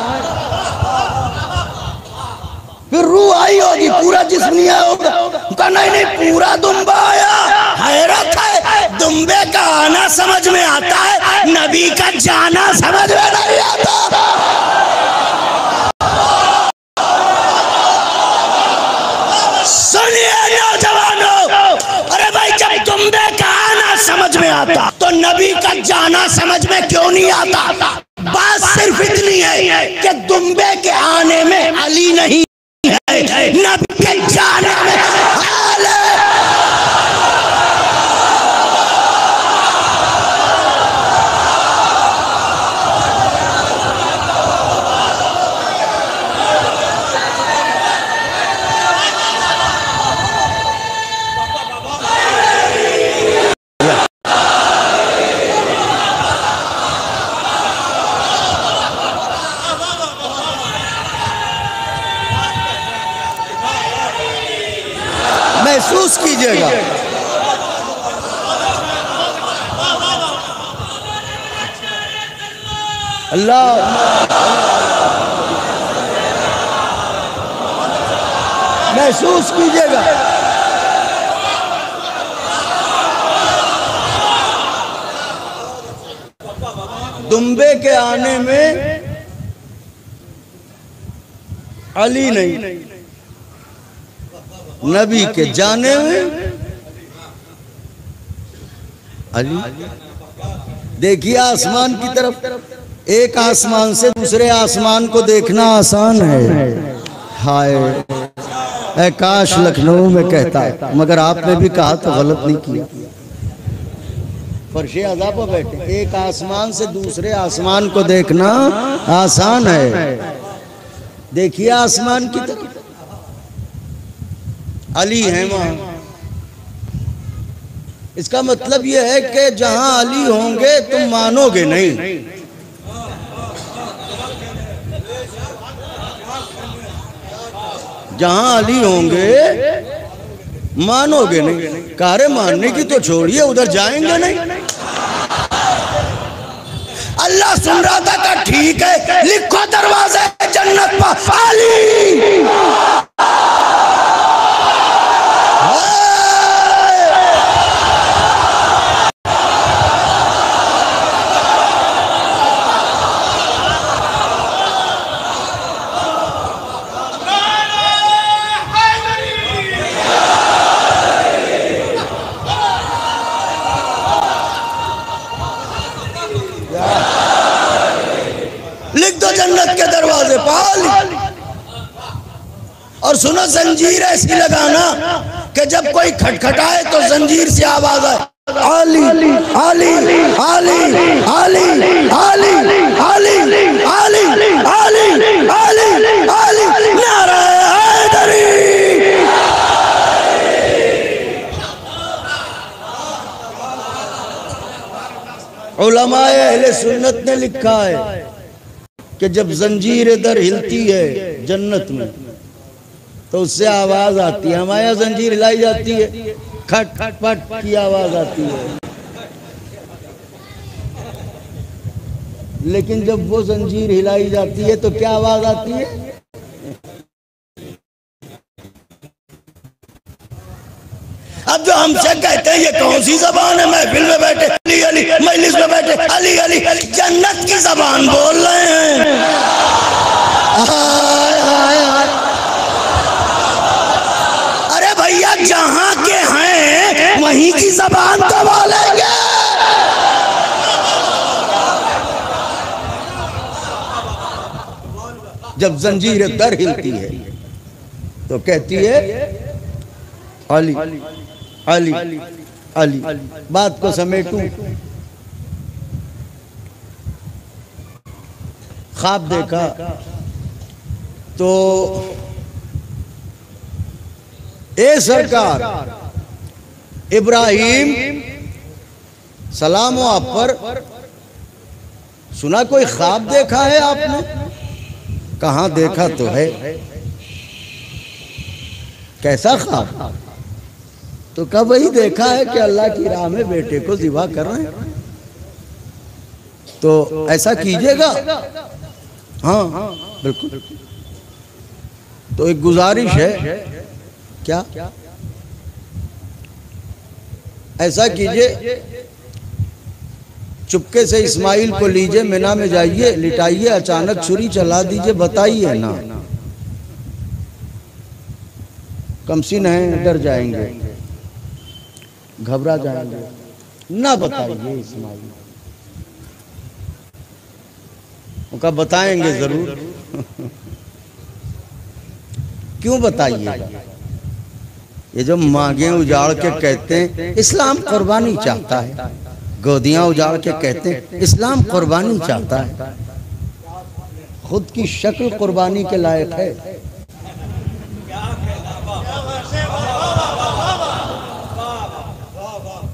फिर रूह आई होगी, पूरा जिस्म नहीं आया होगा। कहा, नहीं नहीं, पूरा दुम्बा आया। हैरत है। दुम्बे का आना समझ में आता है। नबी का जाना समझ में नहीं आता। सुनिए नौजवानों, अरे भाई, जब दुम्बे का आना समझ में आता तो नबी का जाना समझ में क्यों नहीं आता? बात सिर्फ़ इतनी है कि दुम्बे के आने में अली नहीं नबी के जाने में हाल है महसूस कीजिएगा अल्लाह महसूस कीजिएगा। दुम्बे के आने में अली नहीं। नबी के जाने में अली। देखिए आसमान की तरफ़, एक आसमान से दूसरे आसमान को देखना आसान है। हाय। काश लखनऊ में कहता मगर आपने भी कहा तो गलत नहीं किया। फर्शे अजा पर बैठे एक आसमान से दूसरे आसमान को देखना आसान है। देखिए आसमान की तरफ़। अली है वहाँ। इसका मतलब यह है कि जहाँ अली होंगे तुम मानोगे नहीं। जहाँ अली होंगे। मानोगे नहीं? कारे मानने की तो छोड़िए उधर जाएँगे नहीं? अल्लाह सुन रहा था का ठीक है, लिखो दरवाजे जन्नत पर। अली लिख दो जन्नत के दरवाजे और सुनो, जंजीर ऐसी लगाना कि जब कोई खटखटाए तो जंजीर से आवाज़ आए। आली आली आली आली आली आली आली आली आली आली। नारा हैदरी। उलमाए अहले सुन्नत ने लिखा है कि जब जंजीर दर हिलती है जन्नत में तो उससे आवाज़ आती है हमारे यहाँ जंजीर हिलाई जाती है। खट खट पट की आवाज़ आती है। लेकिन जब वो जंजीर हिलाई जाती है तो क्या आवाज़ आती है? अब जो हमसे कहते हैं, ये कौन सी जबान है? महफिल में बैठे, अली अली, मजलिस में बैठे, अली अली, जन्नत की जबान बोल रहे हैं। अरे भैया, जहाँ के हैं, वहीं की जबान तो बोलेंगे। जब जंजीर दर हिलती है तो कहती है, अली। अली अली बात को समेटू। ख्वाब देखा। तो ए सरकार इब्राहिम सलाम हो आप पर सुना कोई ख्वाब देखा है आपने? कहा देखा तो है? कैसा ख्वाब? तो कब वही देखा है कि अल्लाह की राह में बेटे को जिबा कर रहे हैं? तो ऐसा कीजिएगा। हाँ बिल्कुल। तो एक गुजारिश है। क्या? ऐसा कीजिए। चुपके से इस्माइल को लीजिए मीना में जाइए लिटाइए अचानक छुरी चला दीजिए बताइए ना। कमसिन है डर जाएँगे। घबरा जाएँगे। ना बताइए इस्माइल उनका बताएँगे ज़रूर। क्यों बताइएगा? ये जो मांगे उजाड़ के कहते हैं इस्लाम कुर्बानी चाहता है। गोदियाँ उजाड़ के कहते हैं इस्लाम कुर्बानी चाहता है। खुद की शक्ल कुर्बानी के लायक है।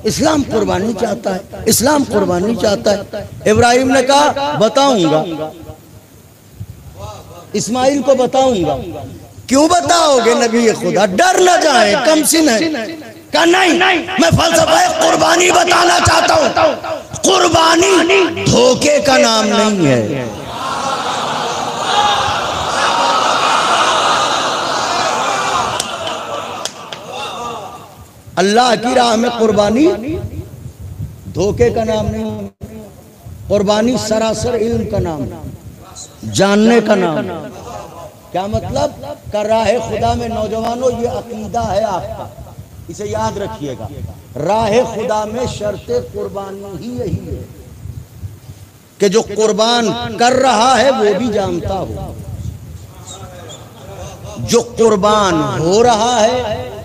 इस्लाम कुर्बानी चाहता है, इस्लाम कुर्बानी चाहता है। इब्राहिम ने कहा, बताऊँगा। इस्माइल को बताऊँगा। क्यों बताओगे नबी खुदा? डर न जाए, कम सिन है। कहा, नहीं, मैं फलसफा कुर्बानी बताना चाहता हूँ। कुर्बानी धोखे का नाम नहीं है। अल्लाह की राह में कुर्बानी। धोखे का नाम नहीं। कुर्बानी सरासर इल्म का नाम। जानने का नाम। क्या मतलब? कर रहा खुदा में नौजवानों, ये अकीदा है आपका। इसे याद रखिएगा। राह खुदा में शर्त कुर्बानी ही यही है। कि जो कुर्बान कर रहा है, वो भी जानता हो। जो कुर्बान हो रहा है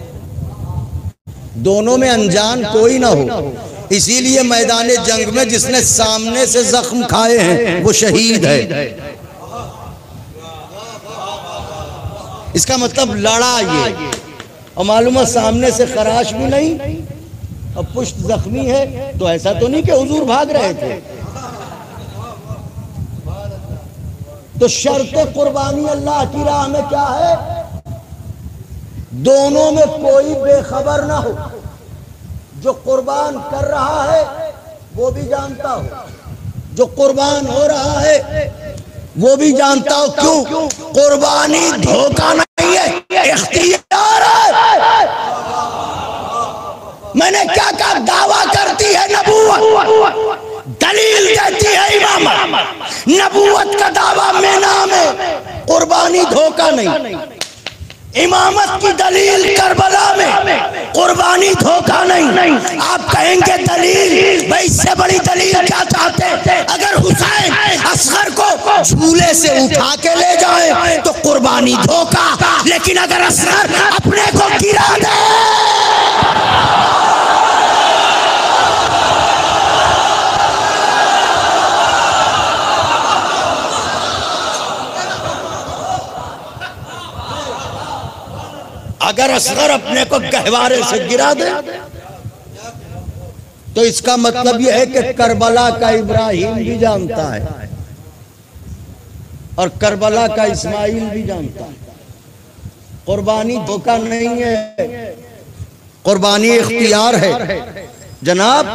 दोनों में अनजान कोई ना हो। इसीलिए मैदान जंग में जिसने सामने से जख्म खाए हैं, वो शहीद है। इसका मतलब लड़ा ये। और मालूम है सामने से खराश भी नहीं, और पुष्ट जख्मी है तो ऐसा तो नहीं कि हुजूर भाग रहे थे। तो शर्त कुर्बानी अल्लाह की राह में क्या है? दोनों में कोई बेखबर ना हो। जो कुर्बान कर रहा है, वो भी जानता हो। जो कुर्बान हो रहा है, वो भी जानता हो क्यों? कुर्बानी धोखा नहीं है, इख्तियार है। मैंने क्या कहा दावा करती है नबूवत? दलील देती है इमाम। नबूवत का दावा में। नाम है कुर्बानी धोखा नहीं। इमामत की दलील करबला में कुर्बानी धोखा नहीं। आप कहेंगे दलील, भाई इससे बड़ी दलील क्या चाहते अगर हुसैन असगर को झूले से उठा के ले जाए तो कुर्बानी धोखा। लेकिन अगर असगर अपने को गिरा दे अगर असगर अपने को गहवारे से गिरा दे। तो इसका मतलब यह है कि करबला का इब्राहिम भी जानता है और करबला का इस्माइल भी जानता है। कुर्बानी धोखा नहीं है, कुर्बानी इख्तियार है। जनाब,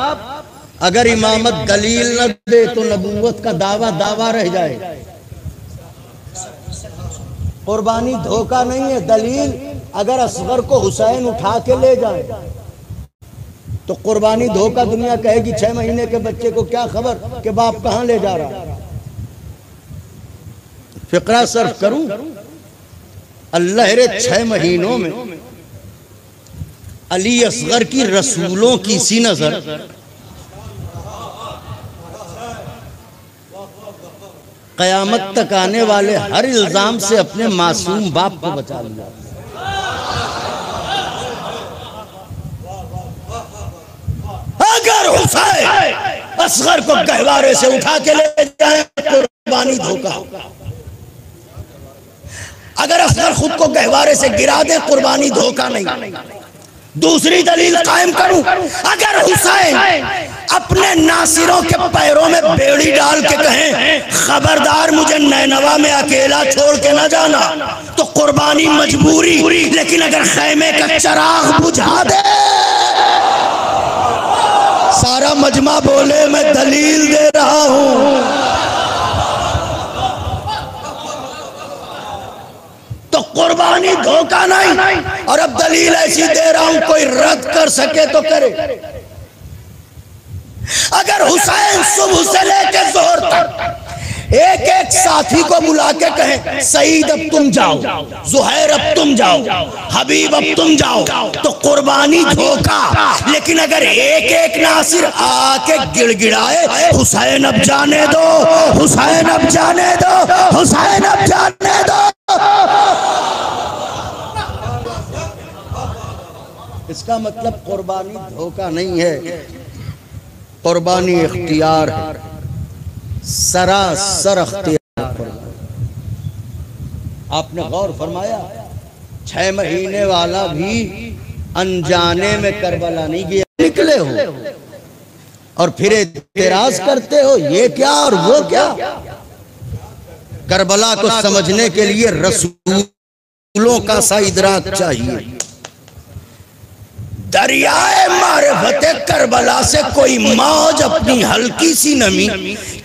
अगर इमामत दलील न दे तो नबूवत का दावा दावा रह जाए। कुर्बानी धोखा नहीं है, दलील अगर असगर को हुसैन उठा के ले जाए तो कुर्बानी धोखा दुनिया कहेगी, छह महीने के बच्चे को क्या खबर कि बाप कहाँ ले जा रहा फिक्रा सर्फ करूँ? अल्लाह रे, छह महीनों में अली असगर की रसूलों की सी नज़र। कयामत तक आने वाले हर इल्ज़ाम से अपने मासूम बाप को बचा लिया। अगर हुसैन असगर को गहवारे से उठा के ले जाए, कुर्बानी धोखा अगर असगर खुद को गहवारे से गिरा दे, कुर्बानी धोखा नहीं। दूसरी दलील कायम करूँ, अगर हुसैन अपने नासिरों के पैरों में बेड़ी डाल के कहें, खबरदार, मुझे नैनवा में अकेला छोड़ के ना जाना। तो कुर्बानी मजबूरी, लेकिन अगर खैमे का चराग बुझा दे सारा मजमा बोले, मैं दलील दे रहा हूँ। तो कुर्बानी धोखा नहीं, और अब दलील ऐसी दे रहा हूँ, कोई रद्द कर सके तो करे। अगर हुसैन सुबह से लेकर ज़ोर तक एक एक साथी को बुला के कहे, सईद, अब तुम जाओ। जुहैर, अब तुम जाओ। हबीब, अब तुम जाओ। तो कुर्बानी धोखा। लेकिन अगर एक एक नासिर आके गिड़गिड़ाए, हुसैन, अब जाने दो। हुसैन, अब जाने दो। हुसैन, अब जाने दो। इसका मतलब कुर्बानी धोखा नहीं है। कुर्बानी इख्तियार है। सरासर अख्तियार आपने गौर फरमाया, छह महीने वाला भी अनजाने में करबला नहीं गया निकले हो और फिर एतराज़ करते हो, ये क्या और वो क्या? करबला को समझने के लिए रसूलों का सा इदराक चाहिए। दरियाए मारफत करबला से कोई मौज अपनी हल्की सी नमी,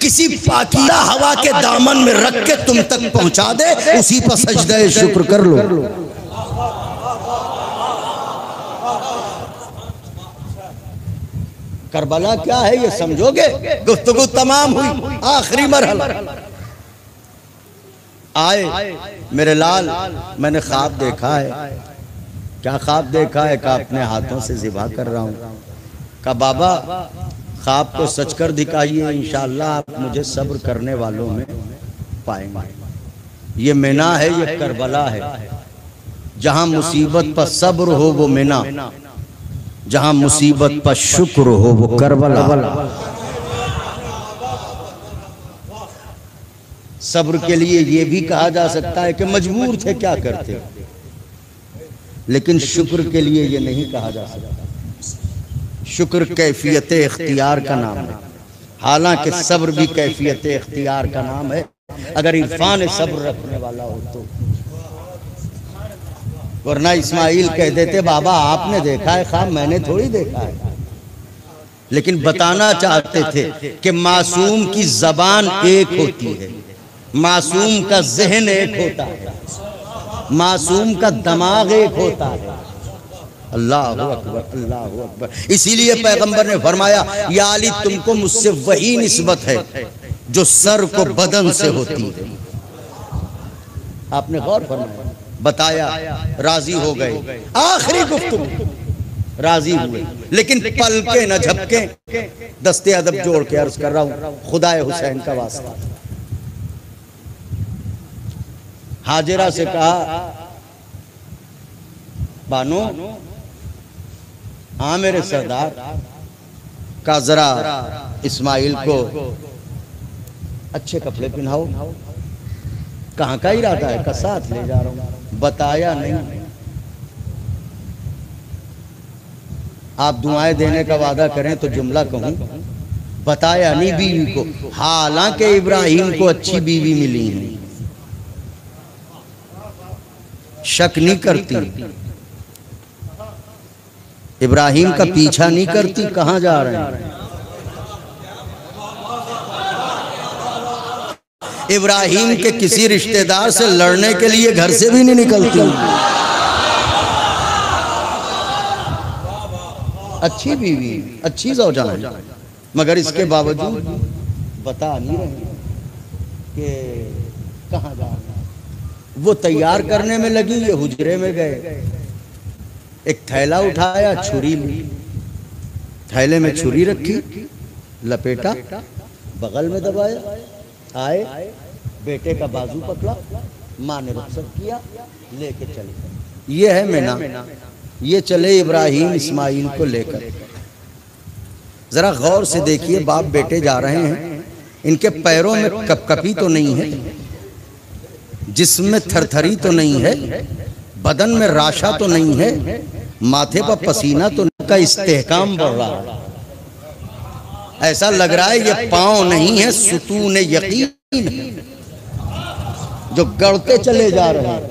किसी पाकिला हवा के दामन में रख के तुम तक पहुँचा दे, उसी पर सजदे शुक्र कर लो। करबला क्या है ये समझोगे? गुफ्तगु तमाम हुई, आखिरी मरहला। आए, मेरे लाल, मैंने ख्वाब देखा है। क्या ख्वाब देखा है? का अपने हाथों से जिबा कर रहा हूँ। का बाबा, ख्वाब को सच कर दिखाइए, इंशाल्लाह आप मुझे सब्र करने वालों में पाएँगे। ये मिना है, ये करबला है। जहाँ मुसीबत पर सब्र हो, वो मिना। जहाँ मुसीबत पर शुक्र हो, वो करबला। सब्र के लिए ये भी कहा जा सकता है कि मजबूर थे, क्या करते? लेकिन शुक्र के लिए ये नहीं कहा जा सकता। शुक्र कैफियत इख्तियार का नाम है। हालाँकि सब्र भी कैफियत इख्तियार का नाम है। अगर इरफान सब्र रखने वाला हो तो। वरना इस्माइल कह देते, बाबा, आपने देखा है, खाम, मैंने थोड़ी देखा है। लेकिन बताना चाहते थे कि मासूम की जबान एक होती है। मासूम का जहन एक होता है। मासूम का दिमाग एक होता है। अल्लाह अकबर अल्लाह अकबर। इसीलिए पैगंबर ने फरमाया, या अली, तुमको मुझसे वही निस्बत है जो सर को बदन से होती है। आपने गौर फरमाया, बताया, राज़ी हो गए। आखिरी गुफ्तगू। राज़ी हुए। लेकिन पल के न झपके, दस्ते अदब जोड़ के अर्ज़ कर रहा हूँ, खुदाए हुसैन का वास्ता। हाजिरा से कहा बानो हाँ मेरे सरदार का जरा इस्माइल को अच्छे कपड़े पहनाओ। कहाँ का इरादा है? का साथ ले जा रहा हूँ। बताया नहीं। आप दुआएँ देने का वादा करें तो जुमला कहूँ। बताया नहीं बीवी को। हालाँकि इब्राहिम को अच्छी बीवी मिली है। शक नहीं करती। इब्राहिम का पीछा नहीं करती कहाँ जा रहे हैं? इब्राहिम के किसी रिश्तेदार से लड़ने के लिए घर से भी नहीं निकलती। अच्छी बीवी अच्छी है मगर इसके बावजूद बता नहीं रहे कि कहाँ जा रहे हैं। वो तैयार करने में लगी, ये हुजरे में गए। एक थैला उठाया, छुरी ली। थैले में छुरी रखी, लपेटा, बगल में दबाया, आए, बेटे का बाजू पकड़ा, माँ ने रुखसत किया, लेके चले। ये है मीना। ये चले इब्राहिम इस्माइल को लेकर। जरा गौर से देखिए, बाप बेटे जा रहे हैं। इनके पैरों में कपकपी तो नहीं है। जिसम थरथरी तो नहीं है बदन में राशा तो नहीं है माथे पर पसीना तो का इस्तेहकाम बढ़ रहा है। ऐसा लग रहा है ये पाँव नहीं है सुतून यकीन है। जो गढ़ते चले जा रहे हैं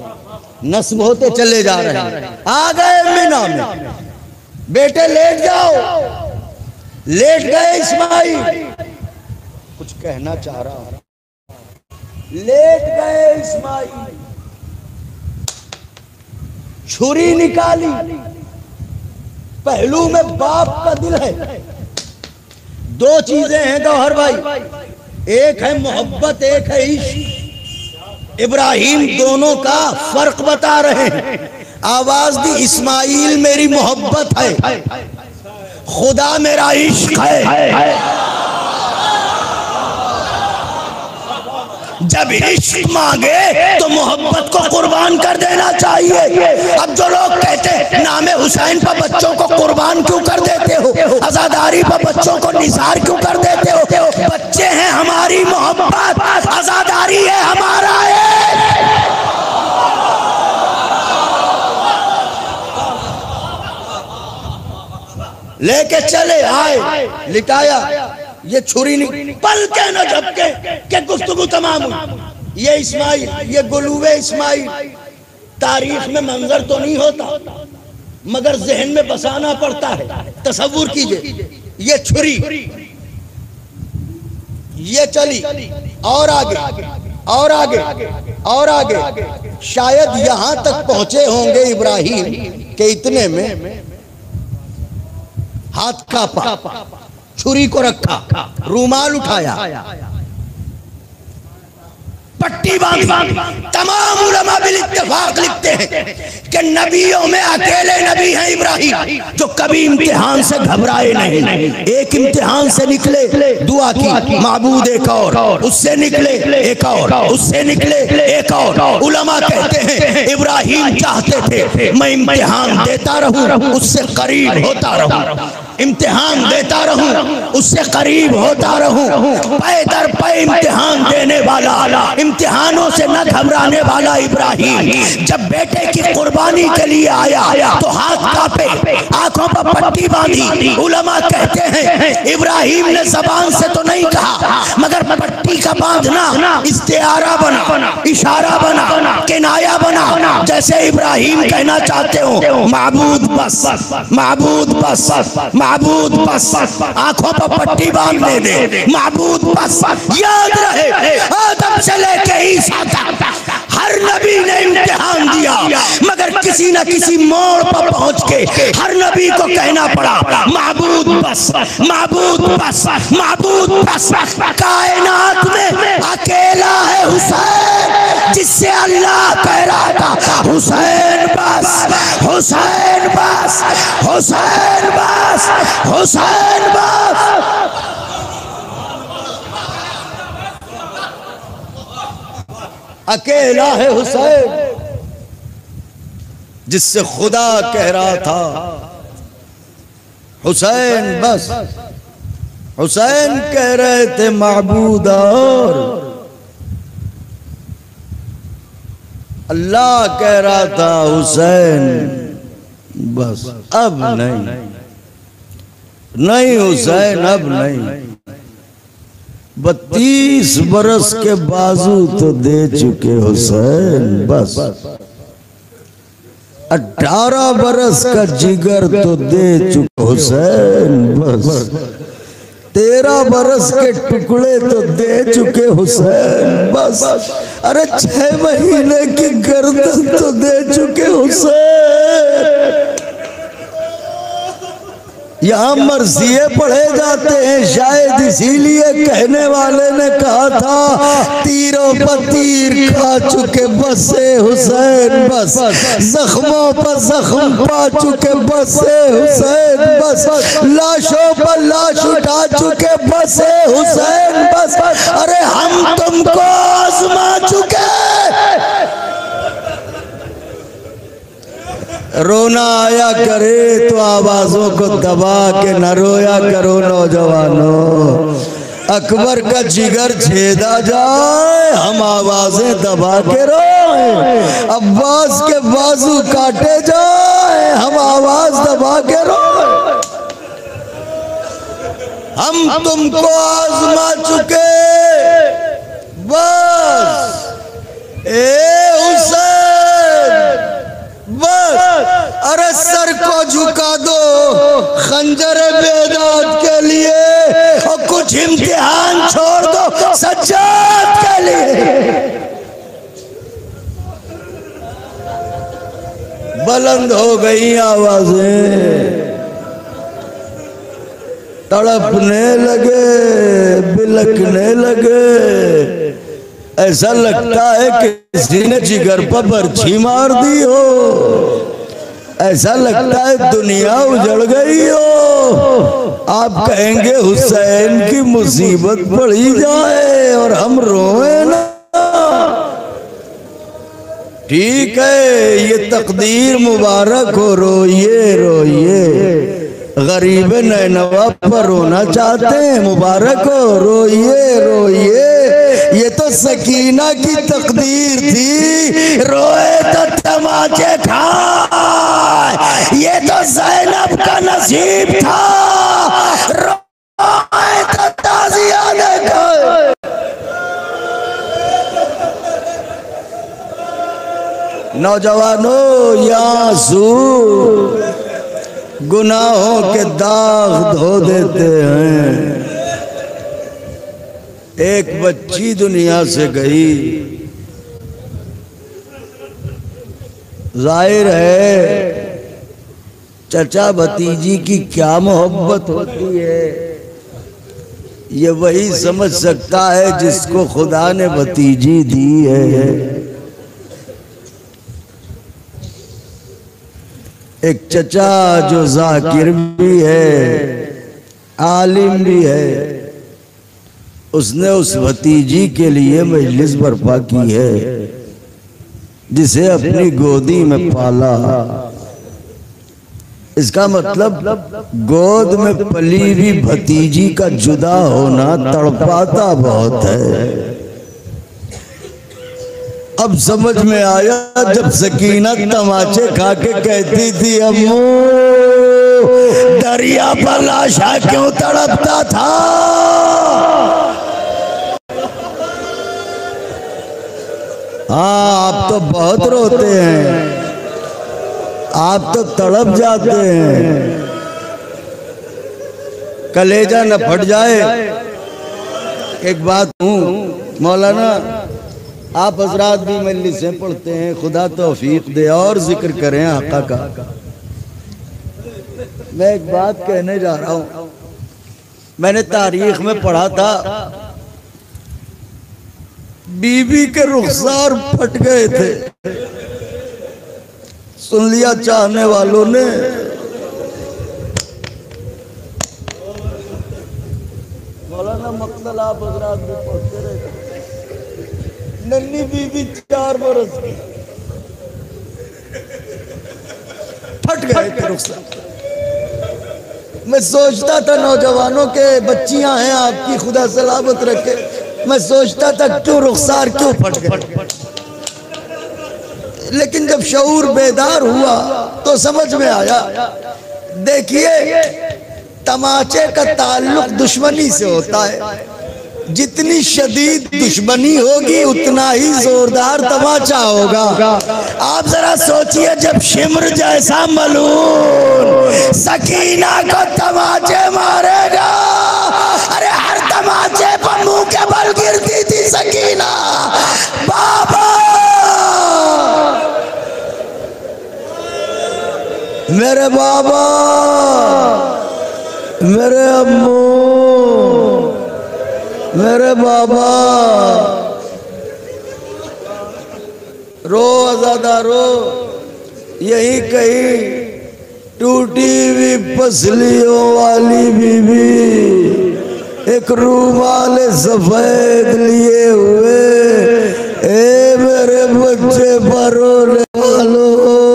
नस्ब होते चले जा रहे हैं। आ गए मीना में। बेटे लेट जाओ। लेट गए इस्माइल। कुछ कहना चाह रहा हूँ। लेट गए इस्माइल छुरी निकाली। पहलू में बाप का दिल है। दो चीज़ें हैं गौहर भाई। एक है मोहब्बत, एक है इश्क। इब्राहिम दोनों का फ़र्क बता रहे हैं। आवाज़ दी इस्माइल मेरी मोहब्बत है। खुदा मेरा इश्क है। जब इश्क मांगे तो मोहब्बत को कुर्बान कर देना चाहिए। अब जो लोग कहते हैं, नामे हुसैन पर बच्चों को कुर्बान क्यों कर देते हो? आजादारी पर बच्चों को निसार क्यों कर देते हो? बच्चे हैं हमारी मोहब्बत आजादारी है हमारा है लेके चले आए, लिटाया। ये छुरी नहीं पल के न झपके, के गुफ्तगु तमाम हुई। ये इस्माइल, ये गुलूवे इस्माइल तारीख में मंजर तो नहीं होता, मगर जहन में बसाना पड़ता है। तस्वुर कीजिए, ये छुरी, ये चली, और आगे और आगे और आगे, शायद यहाँ तक पहुँचे होंगे इब्राहिम, के इतने में हाथ कापा। छुरी को रखा, रूमाल उठाया। पट्टी बांधी। तमाम उलमा बिल इत्तेफाक लिखते हैं कि नबियों में अकेले नबी हैं इब्राहिम, जो कभी इम्तिहान से घबराए नहीं। एक इम्तिहान से निकले, दुआ की, माबूद एक और, उससे निकले, एक और, उससे निकले, एक और। उलमा कहते हैं, इब्राहिम चाहते थे, मैं इम्तिहान देता रहूँ, उससे करीब होता रहूँ। इम्तिहान देता रहूँ, उससे करीब होता रहूँ। पै दर पै इम्तिहान देने वाला, इम्तिहानों से न घबराने वाला इब्राहिम, जब बेटे की कुर्बानी के लिए आया तो हाथ कापे, आँखों पर पट्टी बांधी। उलमा कहते हैं, इब्राहिम ने जबान से तो नहीं कहा, मगर पट्टी का बांधना इस्तेआरा बना, इशारा बना, किनाया बना। जैसे इब्राहिम कहना चाहते हो महबूद बस महबूद बस महबूद बस। आँखों पर पट्टी बांधने दे। महबूद बस। याद रहे, आदम से लेके ईसा तक। हर नबी ने इम्तिहान दिया, मगर किसी न किसी मोड़ पर पहुँच के हर नबी को कहना पड़ा महबूद बस महबूद बस महबूद बस। कायनात में अकेला है हुसैन, जिससे अल्लाह कह रहा था, हुसैन बस हुसैन बस हुसैन बस हुसैन बस। अकेला है हुसैन, जिससे खुदा कह रहा था। हुसैन बस, हुसैन कह रहे थे महबूद और अल्लाह कह रहा था, हुसैन बस। अब नहीं। नहीं हुसैन अब नहीं। बत्तीस बरस के बाजू तो दे चुके हुसैन बस। अठारह बरस का जिगर तो दे चुके हुसैन बस। तेरह बरस के टुकड़े तो दे चुके हुसैन बस। अरे छह महीने की गर्दन तो दे चुके हुसैन यहाँ मरसिए पढ़े जाते हैं, शायद इसीलिए कहने वाले ने कहा था, तीरों पर तीर खा चुके बसे हुसैन, बस। जख्मों पर जख्म पा चुके बसे हुसैन, बस। लाशों पर लाश उठा चुके बसे हुसैन, बस। अरे हम तुमको आजमा चुके। रोना आया करे तो आवाजों को दबा के न रोया करो नौजवानों। अकबर का जिगर छेदा जाए, हम आवाज़ें दबा के रोए। अब्बास के बाजू काटे जाए, हम आवाज़ दबा के रोए। हम तुमको आजमा चुके। बस, ए हुसैन। बस। अरे सर को झुका दो। खंजर बेदात के लिए। और कुछ इम्तिहान छोड़ दो सज्जाद के लिए। बुलंद हो गई आवाज़ें। तड़पने लगे बिलकने लगे। ऐसा लगता है कि किसी ने जिगर पर बर्छी मार दी हो। ऐसा लगता है दुनिया उजड़ गई हो। आप कहेंगे, हुसैन की मुसीबत पड़ी जाए और हम रोए ना। ठीक है, ये तकदीर मुबारक हो, रोइए रोइए। गरीब नैनवा पर रोना चाहते हैं, मुबारक हो, रोइए रोइए। ये तो सकीना की तकदीर थी। रोए तो तमाचे खाए ये तो जैनब का नसीब था। रोए तो ताजिया देखो नौजवानों, यासू, गुनाहों के दाग धो देते हैं। एक बच्ची दुनिया से गई। ज़ाहिर है, चचा भतीजी की क्या मोहब्बत होती है? ये वही समझ सकता है जिसको खुदा ने भतीजी दी है। एक चचा जो जाकिर भी है, आलिम भी है। उसने उस भतीजी के लिए मजलिस बर्पा की है, जिसे अपनी गोदी में पाला। इसका मतलब गोद में पली हुई भतीजी का जुदा होना तड़पाता बहुत है। अब समझ में आया, जब सकीना तमाचे खा के कहती थी, अम्मू, दरिया पर लाशा क्यों तड़पता था? हाँ आप तो बहुत रोते हैं। आप तो तड़प जाते हैं। कलेजा न फट जाए। एक बात हूँ, मौलाना, आप हजरात भी मल्ली से पढ़ते हैं, खुदा तौफीक दे और ज़िक्र करें आका का। मैं एक बात कहने जा रहा हूँ। मैंने तारीख में पढ़ा था बीबी के रुखसार फट गए थे। सुन लिया चाहने वालों ने। मौलाना मकतल आप हजरात में रहे। नन्नी बीबी चार बरस की। फट गए थे रुखसार मैं सोचता था नौजवानों के बच्चियाँ हैं आपकी खुदा सलामत रखे। मैं सोचता था क्यों रुखसार क्यों फट गए लेकिन जब शूर बेदार हुआ तो समझ में आया, देखिए, तमाचे का ताल्लुक दुश्मनी से होता है। जितनी शदीद दुश्मनी होगी, उतना ही जोरदार तमाचा होगा। आप जरा सोचिए, जब शिमर जैसा मलून सकीना को तमाचे मारेगा, अरे हर तमाचे पर मुँह के बल गिरती थी सकीना। बाबा! मेरे बाबा, मेरे अम्मू। मेरे बाबा। रो आजादा, रो। यही कही टूटी हुई पसलियों वाली बीबी एक रूमाल सफ़ेद लिए हुए। ए मेरे बच्चे परोने वालों।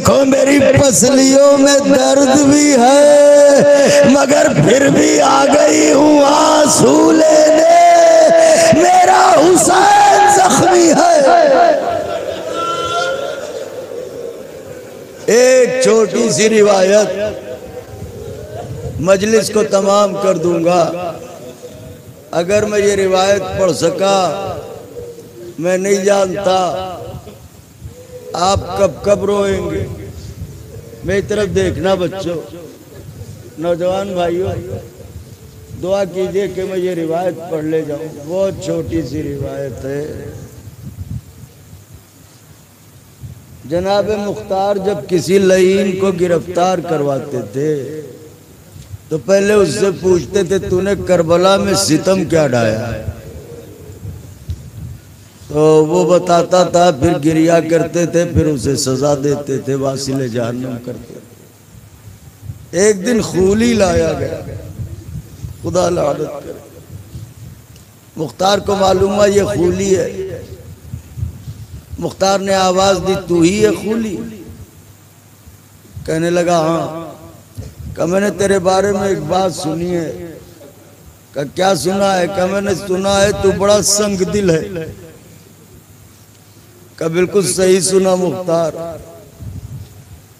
देखो मेरी पसलियों में दर्द भी है। मगर फिर भी आ गई हूँ आँसू लेने। मेरा हुसैन जख्मी है। एक छोटी सी रिवायत मजलिस को तमाम कर दूँगा। अगर मैं ये रिवायत पढ़ सका मैं नहीं जानता आप कब कब रोएँगे? मेरी तरफ़ देखना बच्चों। नौजवान भाइयों, दुआ कीजिए कि मैं ये रिवायत पढ़ ले जाऊँ। बहुत छोटी सी रिवायत है। जनाब मुख्तार जब किसी लईन को गिरफ़्तार करवाते थे तो पहले उससे पूछते थे, तूने करबला में सितम क्या डाया? तो वो बताता था, फिर गिरिया करते थे, फिर उसे सजा देते थे, वासिले जहन्नम करते थे। एक दिन खूली लाया गया। खुदा लानत करे। मुख्तार को मालूम है ये खूली है। मुख्तार ने आवाज़ दी, तू ही है खूली? कहने लगा हाँ। का मैंने तेरे बारे में एक बात सुनी है। क्या सुना है? का मैंने सुना है, तू बड़ा संग दिल है। का बिल्कुल सही सुना, मुख्तार।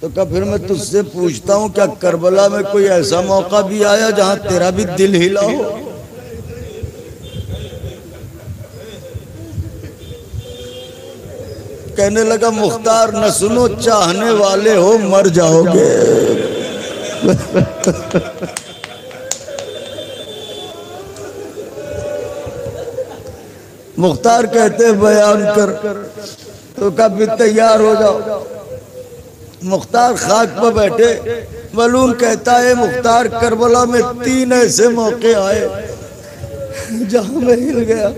तो का फिर मैं तुझसे पूछता हूँ, क्या करबला में कोई ऐसा मौका भी आया जहाँ तेरा भी दिल हिला हो? कहने लगा, मुख्तार, न सुनो, चाहने वाले हो, मर जाओगे। मुख्तार कहते बयान कर। तो कभी तैयार हो जाओ। मुख्तार खाक पर बैठे, मलूम कहता है, मुख्तार करबला में तीन ऐसे मौके आए, जहाँ मैं हिल गया।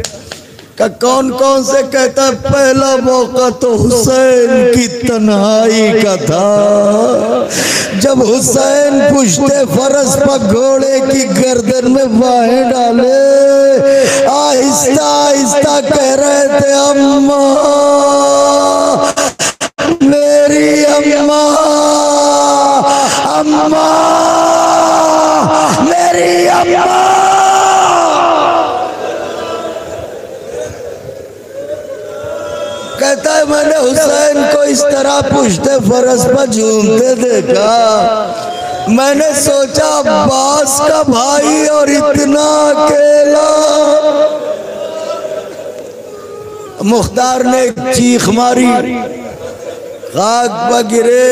का कौन कौन से कहता है पहला मौका तो हुसैन की तन्हाई का था। जब हुसैन पुछते, फरस पर घोड़े की गर्दन में बाहें डाले। आहिस्ता आहिस्ता कह रहे थे, अम्मा, मेरी अम्मा अम्मा, मेरी अम्मा। कहता है, मैंने हुसैन को इस तरह पूछते, फरस पर झूमते देखा। मैंने सोचा, अब्बास का भाई और इतना अकेला। मुख्तार ने एक चीख मारी। खाक पर गिरे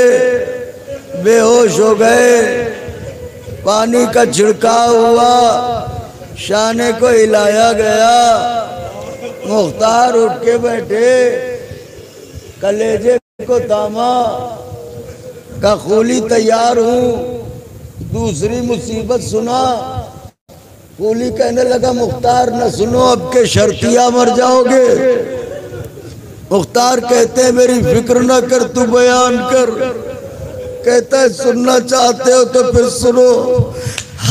बेहोश हो गए। पानी का छिड़काव हुआ, शाने को हिलाया गया। मुख्तार उठ के बैठे। कलेजे को तामा का खूली तैयार हूँ। दूसरी मुसीबत सुना। खूली कहने लगा, मुख्तार, न सुनो, अब के शर्तिया मर जाओगे। मुख्तार कहते हैं, मेरी फ़िक्र न कर, तू बयान कर। कहता है, सुनना चाहते हो तो फिर सुनो।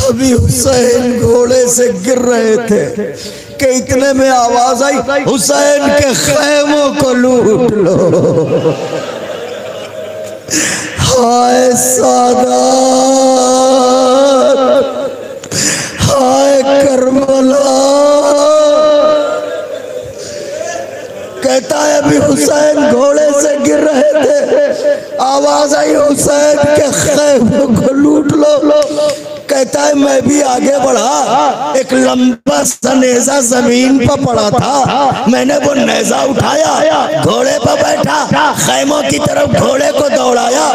अभी हुसैन घोड़े से गिर रहे थे। कि इतने में आवाज़ आई, हुसैन के खैमों को लूट लो। हाय सादा हाय करबला। कहता है, अभी हुसैन घोड़े से गिर रहे थे। आवाज़ आई, हुसैन के खैमों को लूट लो लो। कहता है, मैं भी आगे बढ़ा। एक लंबा सा नेजा ज़मीन पर पड़ा था। मैंने वो नेजा उठाया, घोड़े पर बैठा, खैमों की तरफ़ घोड़े को दौड़ाया।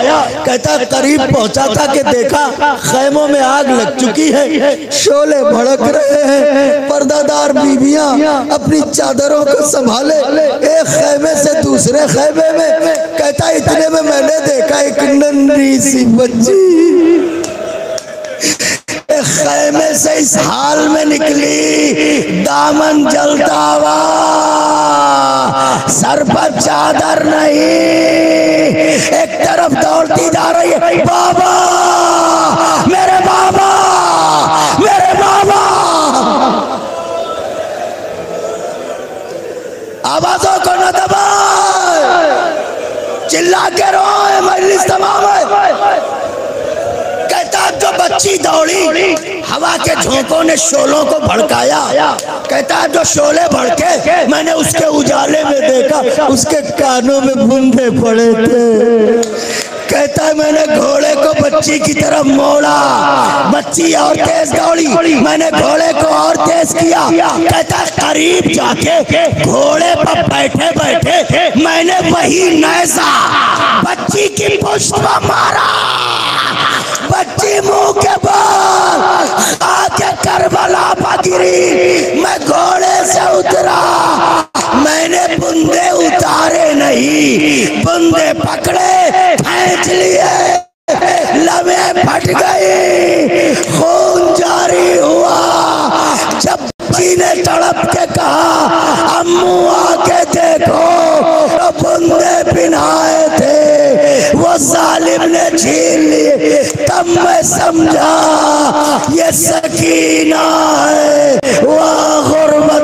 कहता, करीब पहुँचा था कि देखा, खैमों में आग लग चुकी है। शोले भड़क रहे हैं, पर्दादार बीबियाँ अपनी चादरों को संभाले, एक खैमे से दूसरे खैमे में। कहता, इतने में मैंने देखा एक नन्ही सी बच्ची। खैमे से इस हाल में निकली दामन जलता हुआ। सर पर चादर नहीं। एक तरफ़ दौड़ती जा रही है, बाबा, मेरे बाबा मेरे बाबा। आवाजों को न दबाए। चिल्ला के रो मजलिस तमाम बच्ची दौड़ी। हवा के झोंकों ने शोलों को भड़काया। कहता है, जो शोले भड़के, मैंने उसके उजाले में देखा, उसके कानों में बूंदे पड़े थे। कहता है, मैंने घोड़े को बच्ची की तरफ़ मोड़ा। बच्ची और तेज दौड़ी। मैंने घोड़े को और तेज किया। कहता है, करीब जाके घोड़े पर बैठे बैठे मैंने वही नैसा बच्ची की पुष्प मारा। के बाल आके करबला पगिरी मैं घोड़े से उतरा। मैंने बुंदे उतारे नहीं, बुंदे पकड़े खींच लिए। लवे फट गए खून जारी हुआ। जब जी ने तड़प के कहा, अम्मू आके देखो तो बुंदे वो जालिम ने छीन लिए। तब मैं समझा ये सकीना है वाह गुरबता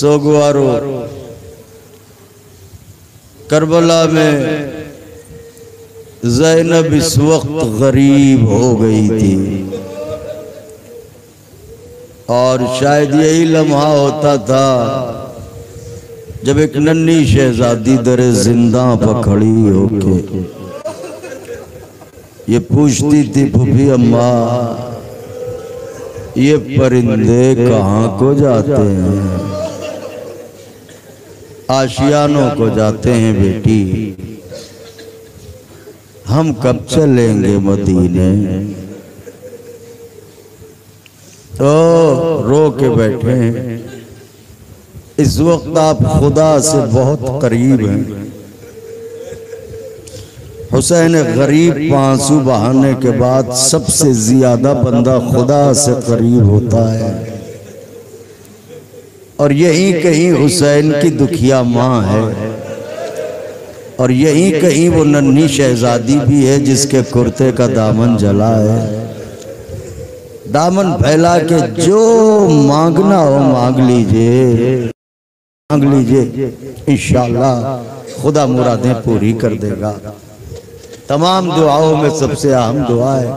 सोगवारो करबला में जैनब इस वक्त गरीब हो गई थी और शायद यही लम्हा होता था जब एक नन्ही शहजादी दर ज़िंदा पर खड़ी होके ये पूछती थी, फूफी अम्मा, ये परिंदे कहाँ को जाते हैं? आशियानों को जाते हैं, बेटी, हम कब चलेंगे मदीने? तो रो के बैठे हैं। इस वक्त आप खुदा से बहुत करीब हैं। हुसैन गरीब पांसू बहाने के बाद सबसे ज़्यादा बंदा खुदा से करीब होता है। और यही कहीं हुसैन की दुखिया माँ है। और यही कहीं वो नन्ही शहजादी भी है जिसके कुर्ते का दामन जला है। दामन फैला के जो मांगना हो मांग लीजिए। मांग लीजिए इंशाल्लाह, खुदा मुरादें पूरी कर देगा। तमाम दुआओं में सबसे अहम दुआ है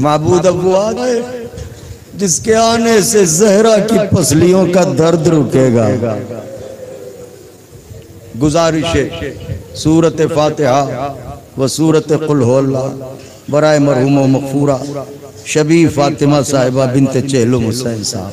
महबूद अब आ जिसके आने से जहरा की पसलियों का दर्द रुकेगा। गुजारिश सूरत फातिहा व सूरत कुल होला बराए मरहूम मकफूरा शबी फातिमा साहिबा बिनते चेलो हुसैन साहब।